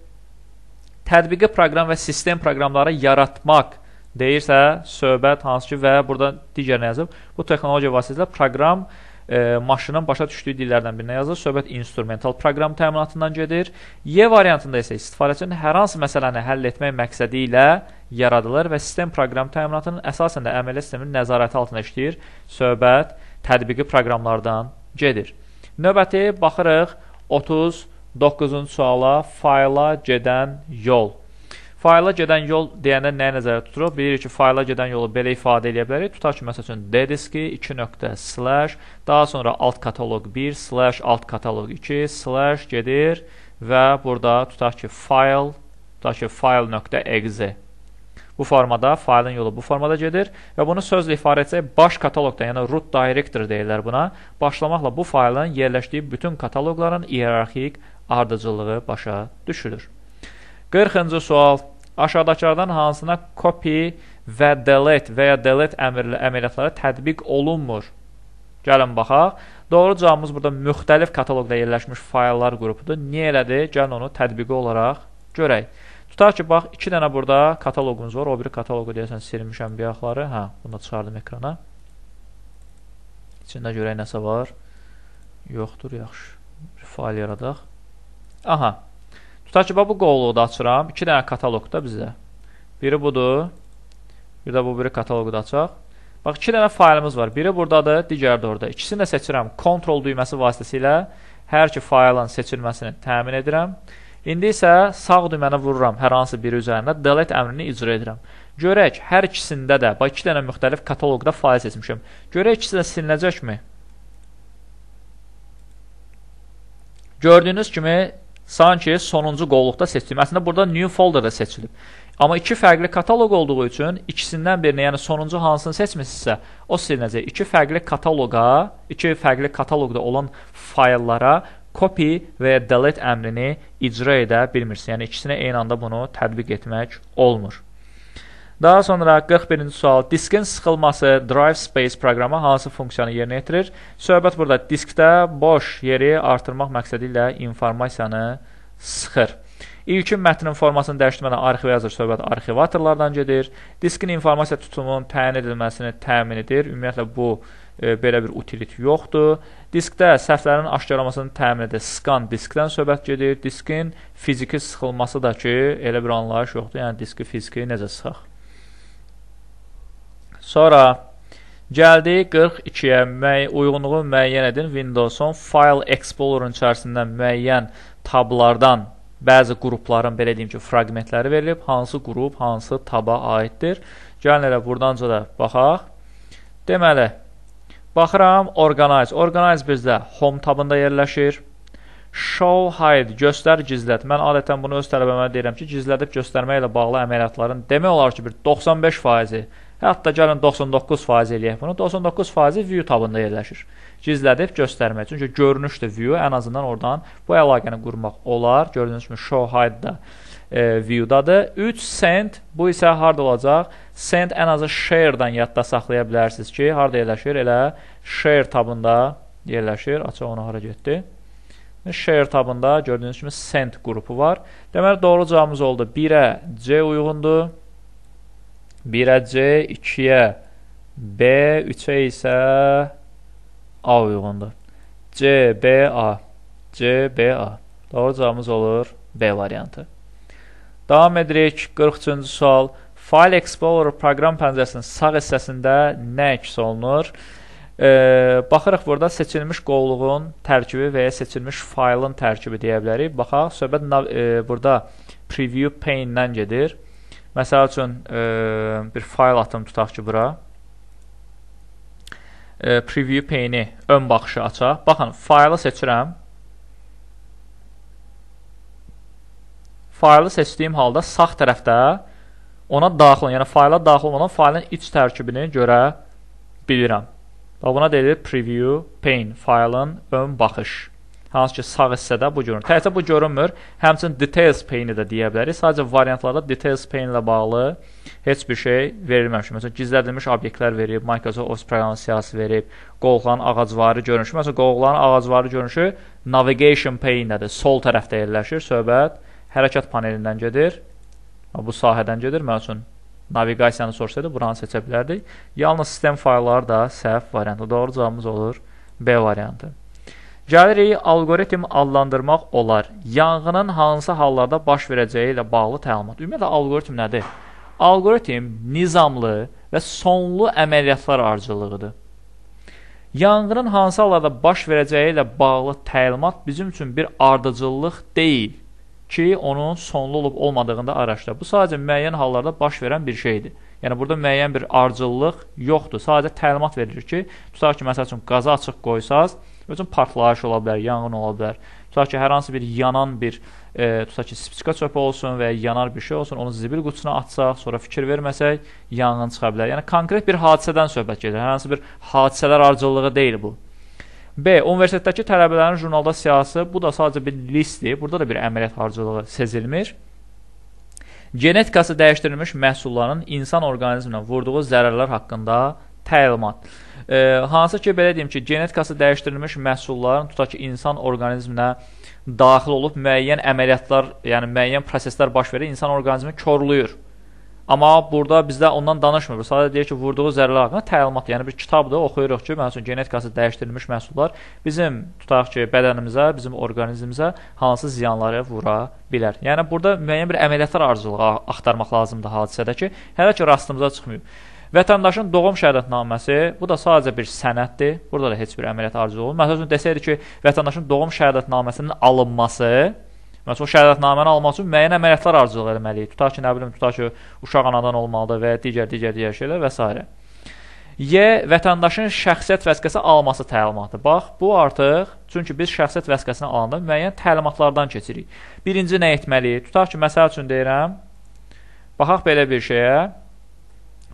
Tətbiqi proqram və sistem proqramları yaratmaq deyirsə, söhbət hansı ki və burada digər nə yazıb? Bu texnologiya vasitəsilə proqram e, maşının başa düşdüyü dillərdən birinə yazılır. Söhbət instrumental proqram təminatından gedir. Y variantında isə istifadəçinin hər hansı məsələni həll etmək məqsədi ilə yaradılır və sistem proqram təminatının əsasən də əməliyyat sisteminin nəzarəti altında işləyir. Söhbət tətbiqi proqramlardan gedir. Növbəti baxırıq 39-cu suala fayla gedən yol. Fayla gedən yol deyəndə nəyə nəzərdə tuturuq? Bilirik ki, fayla gedən yolu belə ifadə edə bilərik. Tutaq ki, məsəl üçün D diski 2 nöqtə slash, daha sonra alt kataloq 1 slash alt kataloq 2 slash gedir və burada tutaq ki, file, tutaq ki, file.exe Bu formada, faylın yolu bu formada gedir və bunu sözlə ifadə etsək, baş kataloqdan, yəni root director deyirlər buna, başlamaqla bu faylın yerləşdiyi bütün kataloqların iyerarxik ardıcıllığı başa düşülür. 40-cı sual. Aşağıdakılardan hansına copy və delete və ya delete əmrli əməliyyatları tətbiq olunmur? Gəlin baxaq. Doğru cavabımız burada müxtəlif kataloqda yerləşmiş fayllar qrupudur. Niyə elədir? Gəlin onu tətbiqi olaraq görək. Tutaq ki, bax, iki dənə burada kataloqumuz var. O biri kataloqu deyəsən silmişəm bayaqları. Hə, bunu da çıxardım ekrana. İçində görək nəsə var. Yoxdur, yaxşı. Bir fayl yaradaq. Aha, Tutaq ki, bu qovluğu da açıram. İki dənə kataloq da bizdə. Biri budur. Bir də bu biri kataloqu da açaq. Bax, iki dənə faylımız var. Biri buradadır, digəri də orada. İkisini də seçirəm. Ctrl düyməsi vasitəsilə hər iki faylın seçilməsini təmin edirəm. İndi isə sağ düyməni vururam hər hansı biri üzərində delete əmrini icra edirəm. Görək, hər ikisində də, bax, iki dənə müxtəlif kataloqda fayl seçmişəm. Görək, ikisi də silinəcəkmi? Gördüyünüz kimi sanki sonuncu qovluqda seçdim. Əslində burada new folderda seçilib. Amma iki fərqli kataloq olduğu üçün ikisindən birini, yəni sonuncu hansını seçmisinizsə, o silinəcək. İki fərqli kataloqa, iki fərqli kataloqda olan fayllara copy və ya delete əmrini icra edə bilmirsən. Yəni ikisinə eyni anda bunu tətbiq etmək olmur. Daha sonra 41-ci sual. Diskin sıxılması drive space proqramı hansı funksiyanı yerinə yetirir? Söhbət burada diskdə boş yeri artırmaq məqsədi ilə informasiyanı sıxır. İlkin mətnin formasını dəyişdirmədən arxiv yazır, söhbət arxivatorlardan gedir. Diskin informasiya tutumunun təyin edilməsini təmin edir. Ümumiyyətlə bu e, belə bir utility yoxdur. Diskdə səhvlərin aşkarlamasını təmin edir. Scan diskdən söhbət gedir. Diskin fiziki sıxılması da ki, elə bir anlayış yoxdur. Yəni diski fiziki necə sıxaq? Sonra gəldik 42-yə müəy uyğunluğu müəyyən edin. Windows-un File Explorer-ın içərisindən müəyyən tablardan bəzi qrupların belə deyim ki, fraqmentləri verilib. Hansı qrup, hansı taba aiddir? Gəlin elə burdanca da baxaq. Deməli, baxıram Organize. Organize bizdə Home tabında yerləşir. Show hide, göstər, gizlət. Mən adətən bunu öz tələbəmə deyirəm ki, gizlədib göstərmə ilə bağlı əməliyyatların demək olar ki, bir 95%-i Hətta gəlin 99% eləyək bunu. 99% view tabında yerləşir. Gizlədib göstərmək. Çünki görünüşdə view ən azından oradan bu əlaqəni qurmaq olar. Gördüyünüz kimi show hide da e, view-dadır. 3 send bu isə harda olacaq? Send ən azı share-dan yadda saxlaya bilərsiniz ki, harda yerləşir? Elə share tabında yerləşir. Açaq onu hara getdi? Share tabında gördüyünüz kimi send qrupu var. Deməli doğru cavabımız oldu. 1-ə C uyğundur. 1-ə C, 2-yə B, 3-ə isə A uyğundur. C, B, A. C, B, A. Doğru cavabımız olur B variantı. Davam edirik. 43-cü sual. File Explorer proqram pəncərəsinin sağ hissəsində nə əks olunur? E, baxırıq burada seçilmiş qovluğun tərkibi və ya seçilmiş faylın tərkibi deyə bilərik. Baxaq, söhbət e, burada preview pane-dən gedir. Məsəl üçün e, bir fayl atım tutaq ki, bura. E, preview pane-i ön baxışı açaq. Baxın, faylı seçirəm. Faylı seçdiyim halda sağ tərəfdə ona daxil, yəni fayla daxil olan faylın iç tərkibini görə bilirəm. Və buna deyilir preview pane, faylın ön baxış hansı ki sağ hissədə bu görünür. Təkcə bu görünmür, həmçinin details pane-i də deyə bilərik. Sadəcə variantlarda details pane ilə bağlı heç bir şey verilməmiş. Məsələn, gizlədilmiş obyektlər verib, Microsoft Office proqramı siyahısı verib, qovluqların ağacvarı görünüşü. Məsələn, qovluqların ağacvarı görünüşü navigation pane-dədir. Sol tərəfdə yerləşir. Söhbət hərəkət panelindən gedir. Bu sahədən gedir. Məsələn, naviqasiyanı sorsaydı buranı seçə bilərdik. Yalnız sistem faylları da səhv variantı. Doğru cavabımız olur B variantı. Gəlirik algoritm adlandırmaq olar. Yanğının hansı hallarda baş verəcəyi ilə bağlı təlimat. Ümumiyyətlə algoritm nədir? Algoritm nizamlı və sonlu əməliyyatlar ardıcılığıdır. Yanğının hansı hallarda baş verəcəyi ilə bağlı təlimat bizim üçün bir ardıcıllıq deyil ki, onun sonlu olub olmadığında araşdır. Bu sadəcə müəyyən hallarda baş verən bir şeydir. Yəni burada müəyyən bir ardıcıllıq yoxdur. Sadəcə təlimat verilir ki, tutaq ki, məsəl üçün qazı açıq qoysaz, Özün partlayış ola bilər, yanğın ola bilər. Tutaq ki, hər hansı bir yanan bir e, tutaq ki, spika çöpü olsun və ya yanar bir şey olsun, onu zibil qutusuna atsaq, sonra fikir verməsək, yanğın çıxa bilər. Yəni konkret bir hadisədən söhbət gedir. Hər hansı bir hadisələr ardıcıllığı deyil bu. B. Universitetdəki tələbələrin jurnalda siyahısı, bu da sadəcə bir listdir. Burada da bir əməliyyat harcılığı sezilmir. Genetikası dəyişdirilmiş məhsulların insan orqanizminə vurduğu zərərlər haqqında təlimat. E, hansı ki, belə deyim ki, genetikası dəyişdirilmiş məhsulların tutaq ki, insan orqanizminə daxil olub müəyyən əməliyyatlar, yəni müəyyən proseslər baş verir, insan orqanizmini korlayır. Amma burada bizdə ondan danışmır. Sadəcə deyir ki, vurduğu zərərlər haqqında təlimat, yəni bir kitabdır, oxuyuruq ki, məsələn, genetikası dəyişdirilmiş məhsullar bizim tutaq ki, bədənimizə, bizim orqanizmimizə hansı ziyanları vura bilər. Yəni burada müəyyən bir əməliyyatlar arzuluğu axtarmaq lazımdır hadisədə ki, hələ ki rastımıza çıxmayıb. Vətəndaşın doğum şəhadətnaməsi, bu da sadəcə bir sənəddir. Burada da heç bir əməliyyat arzu olunmur. Məsəl üçün desəydi ki, vətəndaşın doğum şəhadətnaməsinin alınması, məsələn, o şəhadətnaməni almaq üçün müəyyən əməliyyatlar arzuq etməliyik. Tutaq ki, nə bilim, tutaq ki, uşaq anadan olmalıdır və ya digər digər digər şeylər və s. Y. Vətəndaşın şəxsiyyət vəsiqəsi alması təlimatı. Bax, bu artıq çünki biz şəxsiyyət vəsiqəsini alanda müəyyən təlimatlardan keçirik. Birinci nə etməliyik? Tutaq ki, məsəl üçün deyirəm, baxaq belə bir şeyə.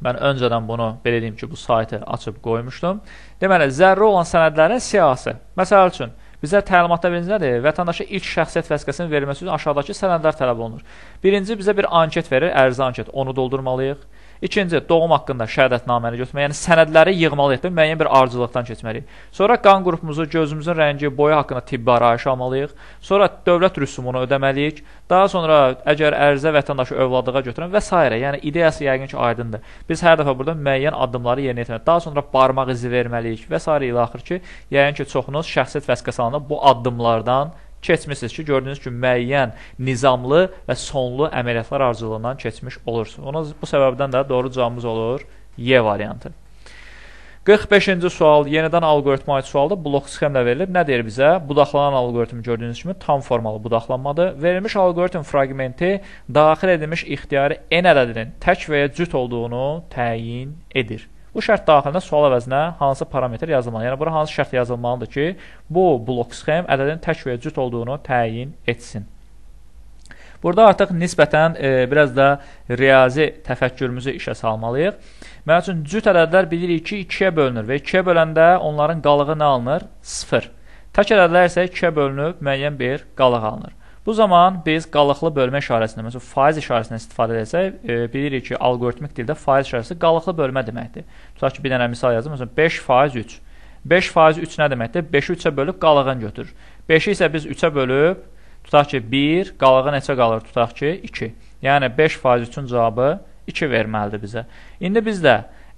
Mən öncədən bunu belə deyim ki, bu saytı açıb qoymuşdum. Deməli, zəruri olan sənədlərin siyahısı. Məsəl üçün, bizə təlimatda birinci nədir? Vətəndaşa ilk şəxsiyyət vəsiqəsinin verilməsi üçün aşağıdakı sənədlər tələb olunur. Birinci bizə bir anket verir, ərizə anket. Onu doldurmalıyıq. İkinci, doğum haqqında şəhadətnaməni götürmək, yəni sənədləri yığmalıyıq müəyyən bir ardıcılıqdan keçməliyik. Sonra qan qrupumuzu, gözümüzün rəngi, boyu haqqında tibbi arayış almalıyıq. Sonra dövlət rüsumunu ödəməliyik. Daha sonra əgər ərizə vətəndaşı övladlığa götürən və s. yəni ideyası yəqin ki, aydındır. Biz hər dəfə burada müəyyən addımları yerinə yetirməliyik. Daha sonra barmaq izi verməliyik və s. ilə axır ki, yəqin ki, çoxunuz şəxsiyyət vəsiqəsi alanda bu addımlardan keçmisiniz ki, gördüyünüz kimi müəyyən nizamlı və sonlu əməliyyatlar arzularından keçmiş olursunuz. Ona bu səbəbdən də doğru cavabımız olur Y variantı. 45-ci sual yenidən alqoritma aid sualda blok sxemlə verilib. Nə deyir bizə? Budaqlanan alqoritm gördüyünüz kimi tam formalı budaqlanmadır. Verilmiş alqoritm fraqmenti daxil edilmiş ixtiyari n ədədinin tək və ya cüt olduğunu təyin edir. Bu şərt daxilində sual əvəzinə hansı parametr yazılmalı? Yəni bura hansı şərt yazılmalıdır ki, bu blok sxem ədədin tək və cüt olduğunu təyin etsin. Burada artıq nisbətən e, biraz da riyazi təfəkkürümüzü işə salmalıyıq. Məsəl üçün cüt ədədlər bilirik ki, 2-yə bölünür və 2-yə böləndə onların qalığı nə alınır? 0. Tək ədədlər isə 2-yə bölünüb müəyyən bir qalıq alınır. Bu zaman biz qalıqlı bölmə işarəsindən, məsələn, faiz işarəsindən istifadə etsək, e, bilirik ki, alqoritmik dildə faiz işarəsi qalıqlı bölmə deməkdir. Tutaq ki, bir dənə misal yazım, məsələn, 5 faiz 3. 5 faiz 3 nə deməkdir? 5-i 3-ə bölüb qalığını götürür. 5-i isə biz 3-ə bölüb, tutaq ki, 1, qalığı neçə qalır? Tutaq ki, 2. Yəni 5 faiz 3-ün cavabı 2 verməlidir bizə. İndi bizdə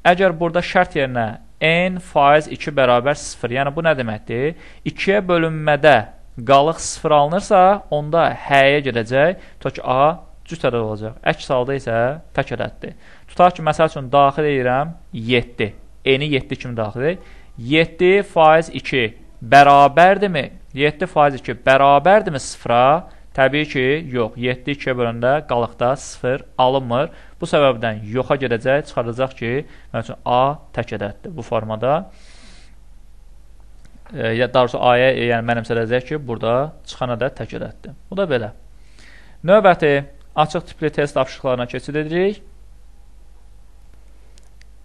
əgər burada şərt yerinə n faiz 2 bərabər 0, yəni bu nə deməkdir? 2-yə bölünmədə qalıq 0 alınırsa, onda H-yə gedəcək, ki, A cüt ədəd olacaq. Əks halda isə tək ədəddir. Tutaq ki, məsəl üçün daxil edirəm 7. N-i 7 kimi daxil edək. 7 faiz 2 bərabərdirmi? 7 faiz 2 bərabərdirmi 0-a? Təbii ki, yox. 7 2-yə böləndə qalıqda 0 alınmır. Bu səbəbdən yoxa gedəcək, çıxardacaq ki, məsəl üçün A tək ədəddir bu formada ya daha doğrusu ayə yəni mənimsədəcək ki, burada çıxan ədəd tək ədəddir. Bu da belə. Növbəti açıq tipli test tapşırıqlarına keçid edirik.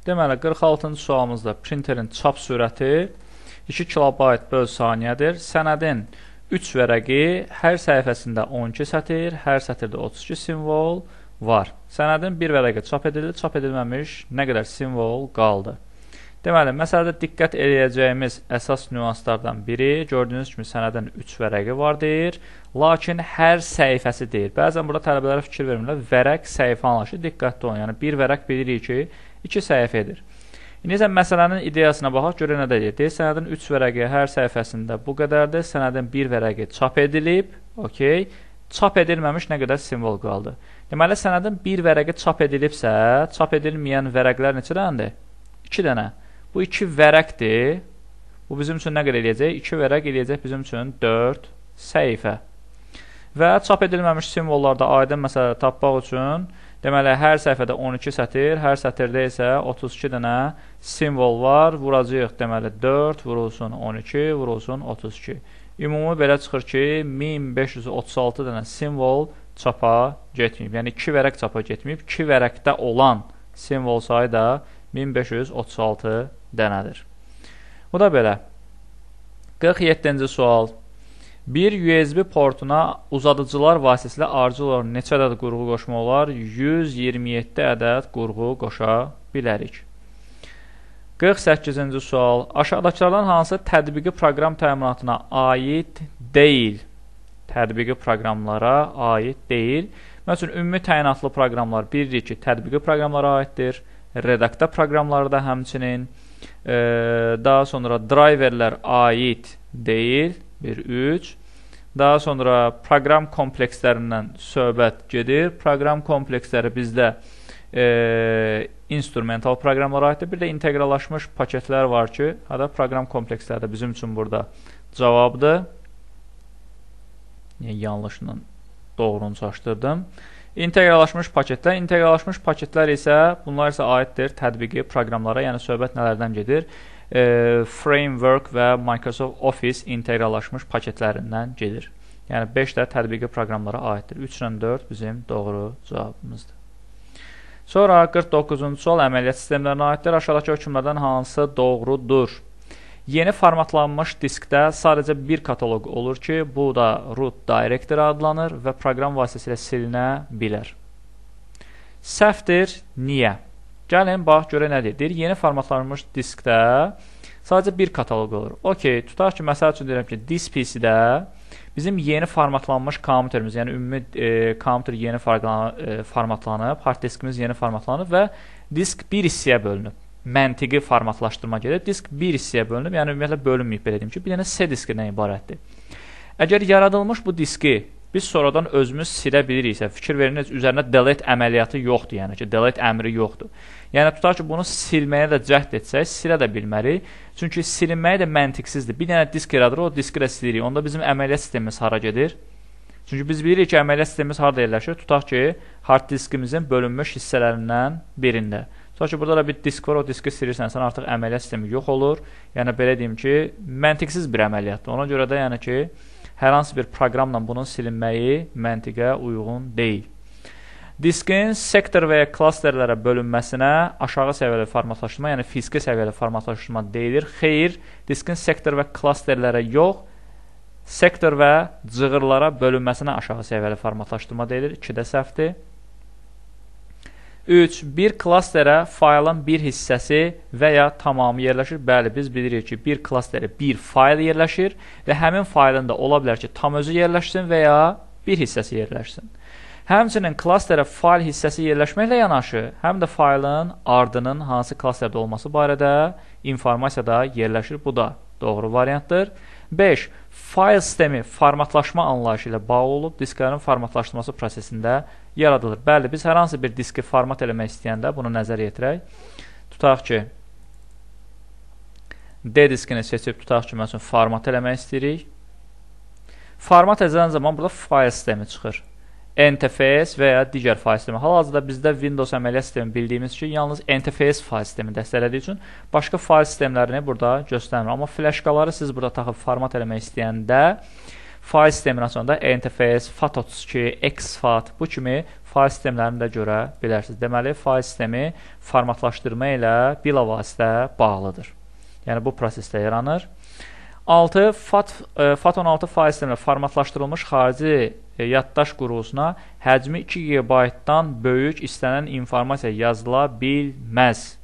Deməli, 46-cı sualımızda printerin çap sürəti 2 kilobayt böl saniyədir. Sənədin 3 vərəqi, hər səhifəsində 12 sətir, hər sətirdə 32 simvol var. Sənədin bir vərəqi çap edildi, çap edilməmiş nə qədər simvol qaldı. Deməli, məsələdə diqqət edəcəyimiz əsas nüanslardan biri, gördüyünüz kimi sənədin 3 vərəqi var deyir, lakin hər səhifəsi deyir. Bəzən burada tələbələrə fikir vermirlər, vərəq səhifə anlayışı diqqətli olun. Yəni bir vərəq bilirik ki, 2 səhifədir. İndi məsələnin ideyasına baxaq, görə nə deyir? Deyir, sənədin 3 vərəqi hər səhifəsində bu qədərdir. Sənədin 1 vərəqi çap edilib, okey. Çap edilməmiş nə qədər simvol qaldı? Deməli, sənədin bir vərəqi çap edilibsə, çap edilməyən vərəqlər neçə dənədir? 2 dənə. Bu 2 vərəqdir. Bu bizim üçün nə qədər eləyəcək? 2 vərəq eləyəcək bizim üçün 4 səhifə. Və çap edilməmiş simvollarda aydın məsələ tapmaq üçün deməli hər səhifədə 12 sətir, hər sətirdə isə 32 dənə simvol var. Vuracağıq deməli 4 vurulsun 12, vurulsun 32. Ümumi belə çıxır ki, 1536 dənə simvol çapa getməyib. Yəni 2 vərəq çapa getməyib. 2 vərəqdə olan simvol sayı da 1536 dənədir. Bu da belə. 47-ci sual. Bir USB portuna uzadıcılar vasitəsilə olaraq neçə ədəd qurğu qoşmaq olar? 127 ədəd qurğu qoşa bilərik. 48-ci sual. Aşağıdakılardan hansı tətbiqi proqram təminatına aid deyil? Tətbiqi proqramlara aid deyil. Məsələn, ümumi təyinatlı proqramlar bilirik ki, tətbiqi proqramlara aiddir. Redakta proqramları da həmçinin. E, daha sonra driverlər aid deyil. 1 3 Daha sonra proqram komplekslərindən söhbət gedir. Proqram kompleksləri bizdə e, instrumental proqramlara aiddir. Bir də inteqrallaşmış paketlər var ki, hətta proqram kompleksləri də bizim üçün burada cavabdır. Yəni yanlışla doğrunu çaşdırdım. İnteqrallaşmış paketlər, inteqrallaşmış paketlər isə bunlar isə aiddir tətbiqi proqramlara, yəni söhbət nələrdən gedir? E, framework və Microsoft Office inteqrallaşmış paketlərindən gedir. Yəni 5 də tətbiqi proqramlara aiddir. 3 ilə 4 bizim doğru cavabımızdır. Sonra 49-cu sual əməliyyat sistemlərinə aiddir. Aşağıdakı hökmlərdən hansı doğrudur? Yeni formatlanmış diskdə sadəcə bir kataloq olur ki, bu da root directory adlanır və proqram vasitəsilə silinə bilər. Səhvdir. Niyə? Gəlin, bax, görə nə deyir? Deyir, yeni formatlanmış diskdə sadəcə bir kataloq olur. Okey, tutaq ki, məsəl üçün deyirəm ki, disk PC-də Bizim yeni formatlanmış kompüterimiz, yəni ümumi e, kompüter yeni e, formatlanıb, hard diskimiz yeni formatlanıb və disk bir hissəyə bölünüb. Məntiqi formatlaşdırma gedir. Disk bir hissəyə bölünüb, yəni ümumiyyətlə bölünməyib belə deyim ki, bir dənə C diskindən ibarətdir. Əgər yaradılmış bu diski biz sonradan özümüz silə biliriksə, fikir veriniz, üzərinə delete əməliyyatı yoxdur, yəni ki, delete əmri yoxdur. Yəni tutaq ki, bunu silməyə də cəhd etsək, silə də bilmərik. Çünki silinməyi də məntiqsizdir. Bir dənə disk yaradır, o diski də silirik. Onda bizim əməliyyat sistemimiz hara gedir? Çünki biz bilirik ki, əməliyyat sistemimiz harda yerləşir? Tutaq ki, hard diskimizin bölünmüş hissələrindən birində. Tutaq ki, burada da bir disk var, o diski silirsən, artıq əməliyyat sistemi yox olur. Yəni belə deyim ki, məntiqsiz bir əməliyyatdır. Ona görə də yəni ki, hər hansı bir proqramla bunun silinməyi məntiqə uyğun deyil. Diskin sektor və ya klasterlərə bölünməsinə aşağı səviyyəli formatlaşdırma, yəni fiziki səviyyəli formatlaşdırma deyilir. Xeyr, diskin sektor və klasterlərə yox, sektor və cığırlara bölünməsinə aşağı səviyyəli formatlaşdırma deyilir. 2 də səhvdir. 3. Bir klasterə faylın bir hissəsi və ya tamamı yerləşir. Bəli, biz bilirik ki, bir klasterə bir fayl yerləşir və həmin faylın da ola bilər ki, tam özü yerləşsin və ya bir hissəsi yerləşsin. Həmçinin klasterə fayl hissəsi yerləşməklə yanaşı, həm də faylın ardının hansı klasterdə olması barədə informasiya da yerləşir. Bu da doğru variantdır. 5. Fayl sistemi formatlaşma anlayışı ilə bağlı olub, disklərin formatlaşdırılması prosesində yaradılır. Bəli, biz hər hansı bir diski format eləmək istəyəndə bunu nəzərə yetirək. Tutaq ki, D diskini seçib tutaq ki, məsələn, format eləmək istəyirik. Format edilən zaman burada fayl sistemi çıxır. NTFS və ya digər fayl sistemi. Hal-hazırda bizdə Windows əməliyyat sistemi bildiyimiz ki, yalnız NTFS fayl sistemi dəstəklədiyi üçün başqa fayl sistemlərini burada göstərmir. Amma flaşkaları siz burada taxıb format eləmək istəyəndə fayl sistemin açanda NTFS, FAT32, XFAT bu kimi fayl sistemlərini də görə bilərsiniz. Deməli, fayl sistemi formatlaşdırma ilə bilavasitə bağlıdır. Yəni bu prosesdə yaranır. 6. FAT, e, FAT16 fayl sistemi formatlaşdırılmış xarici e, yaddaş qurğusuna həcmi 2 GB-dan böyük istənilən informasiya yazıla bilməz.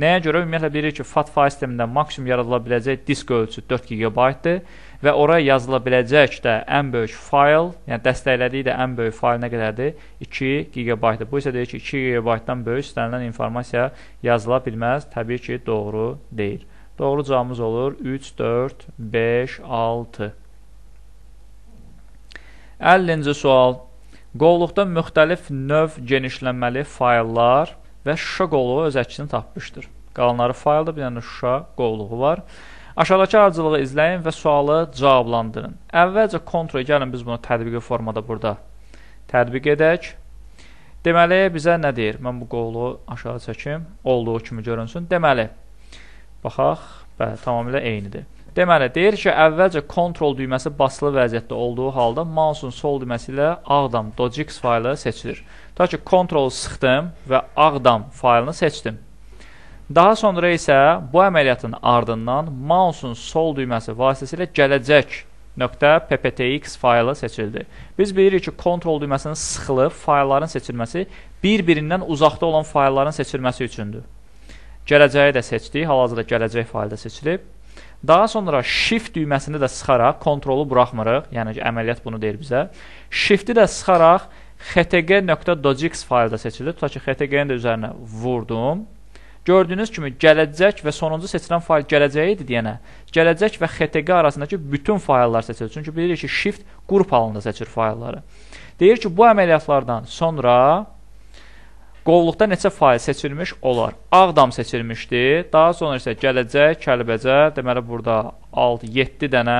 Nəyə görə? Ümumiyyətlə bilirik ki, FAT fayl sistemində maksimum yaradıla biləcək disk ölçüsü 4 GB-dır və oraya yazıla biləcək də ən böyük fayl, yəni dəstəklədiyi də ən böyük fayl nə qədərdir? 2 GB-dır. Bu isə deyir ki, 2 GB-dan böyük istənilən informasiya yazıla bilməz. Təbii ki, doğru deyil. Doğru cavabımız olur 3, 4, 5, 6. 50-ci sual. Qovluqda müxtəlif növ genişlənməli fayllar və Şuşa qovluğu öz əksini tapmışdır. Qalanları fayldır, bir dənə Şuşa qovluğu var. Aşağıdakı ardıcılığı izləyin və sualı cavablandırın. Əvvəlcə kontrol gəlin biz bunu tədbiqi formada burada tədbiq edək. Deməli, bizə nə deyir? Mən bu qovluğu aşağı çəkim, olduğu kimi görünsün. Deməli, baxaq, bəli, tamamilə eynidir. Deməli, deyir ki, əvvəlcə kontrol düyməsi basılı vəziyyətdə olduğu halda mouseun sol düyməsi ilə Ağdam docx faylı seçilir. Ta ki, kontrolu sıxdım və Ağdam faylını seçdim. Daha sonra isə bu əməliyyatın ardından mouseun sol düyməsi vasitəsilə gələcək .pptx faylı seçildi. Biz bilirik ki, kontrol düyməsinin sıxılıb faylların seçilməsi bir-birindən uzaqda olan faylların seçilməsi üçündür. Gələcəyi də seçdik, hal-hazırda gələcək faylı da seçilib. Daha sonra shift düyməsini də sıxaraq kontrolu buraxmırıq. Yəni ki, əməliyyat bunu deyir bizə. Shift-i də sıxaraq xtg.docx faylda seçilir. Tutaq ki, xtg-ni də üzərinə vurdum. Gördüyünüz kimi gələcək və sonuncu seçilən fayl gələcəyi idi deyənə. Gələcək və xtg arasındakı bütün fayllar seçilir. Çünki bilirik ki, shift qrup halında seçir faylları. Deyir ki, bu əməliyyatlardan sonra Qovluqda neçə faiz seçilmiş olar? Ağdam seçilmişdi. Daha sonra isə gələcək, Kəlbəcər, deməli burada 6, 7 dənə,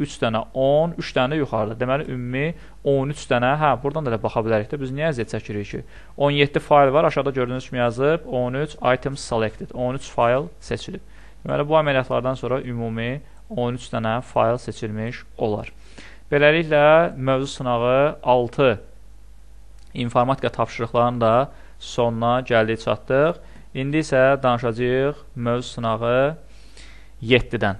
3 dənə 10, 3 dənə yuxarıda. Deməli ümumi 13 dənə. Hə, buradan da, baxa bilərik də. Biz niyə əziyyət çəkirik ki? 17 fayl var. Aşağıda gördüyünüz kimi yazıb 13 items selected. 13 fayl seçilib. Deməli bu əməliyyatlardan sonra ümumi 13 dənə fayl seçilmiş olar. Beləliklə mövzu sınağı 6 informatika tapşırıqlarını da sonuna gəldik çatdıq. İndi isə danışacağıq mövzu sınağı 7-dən.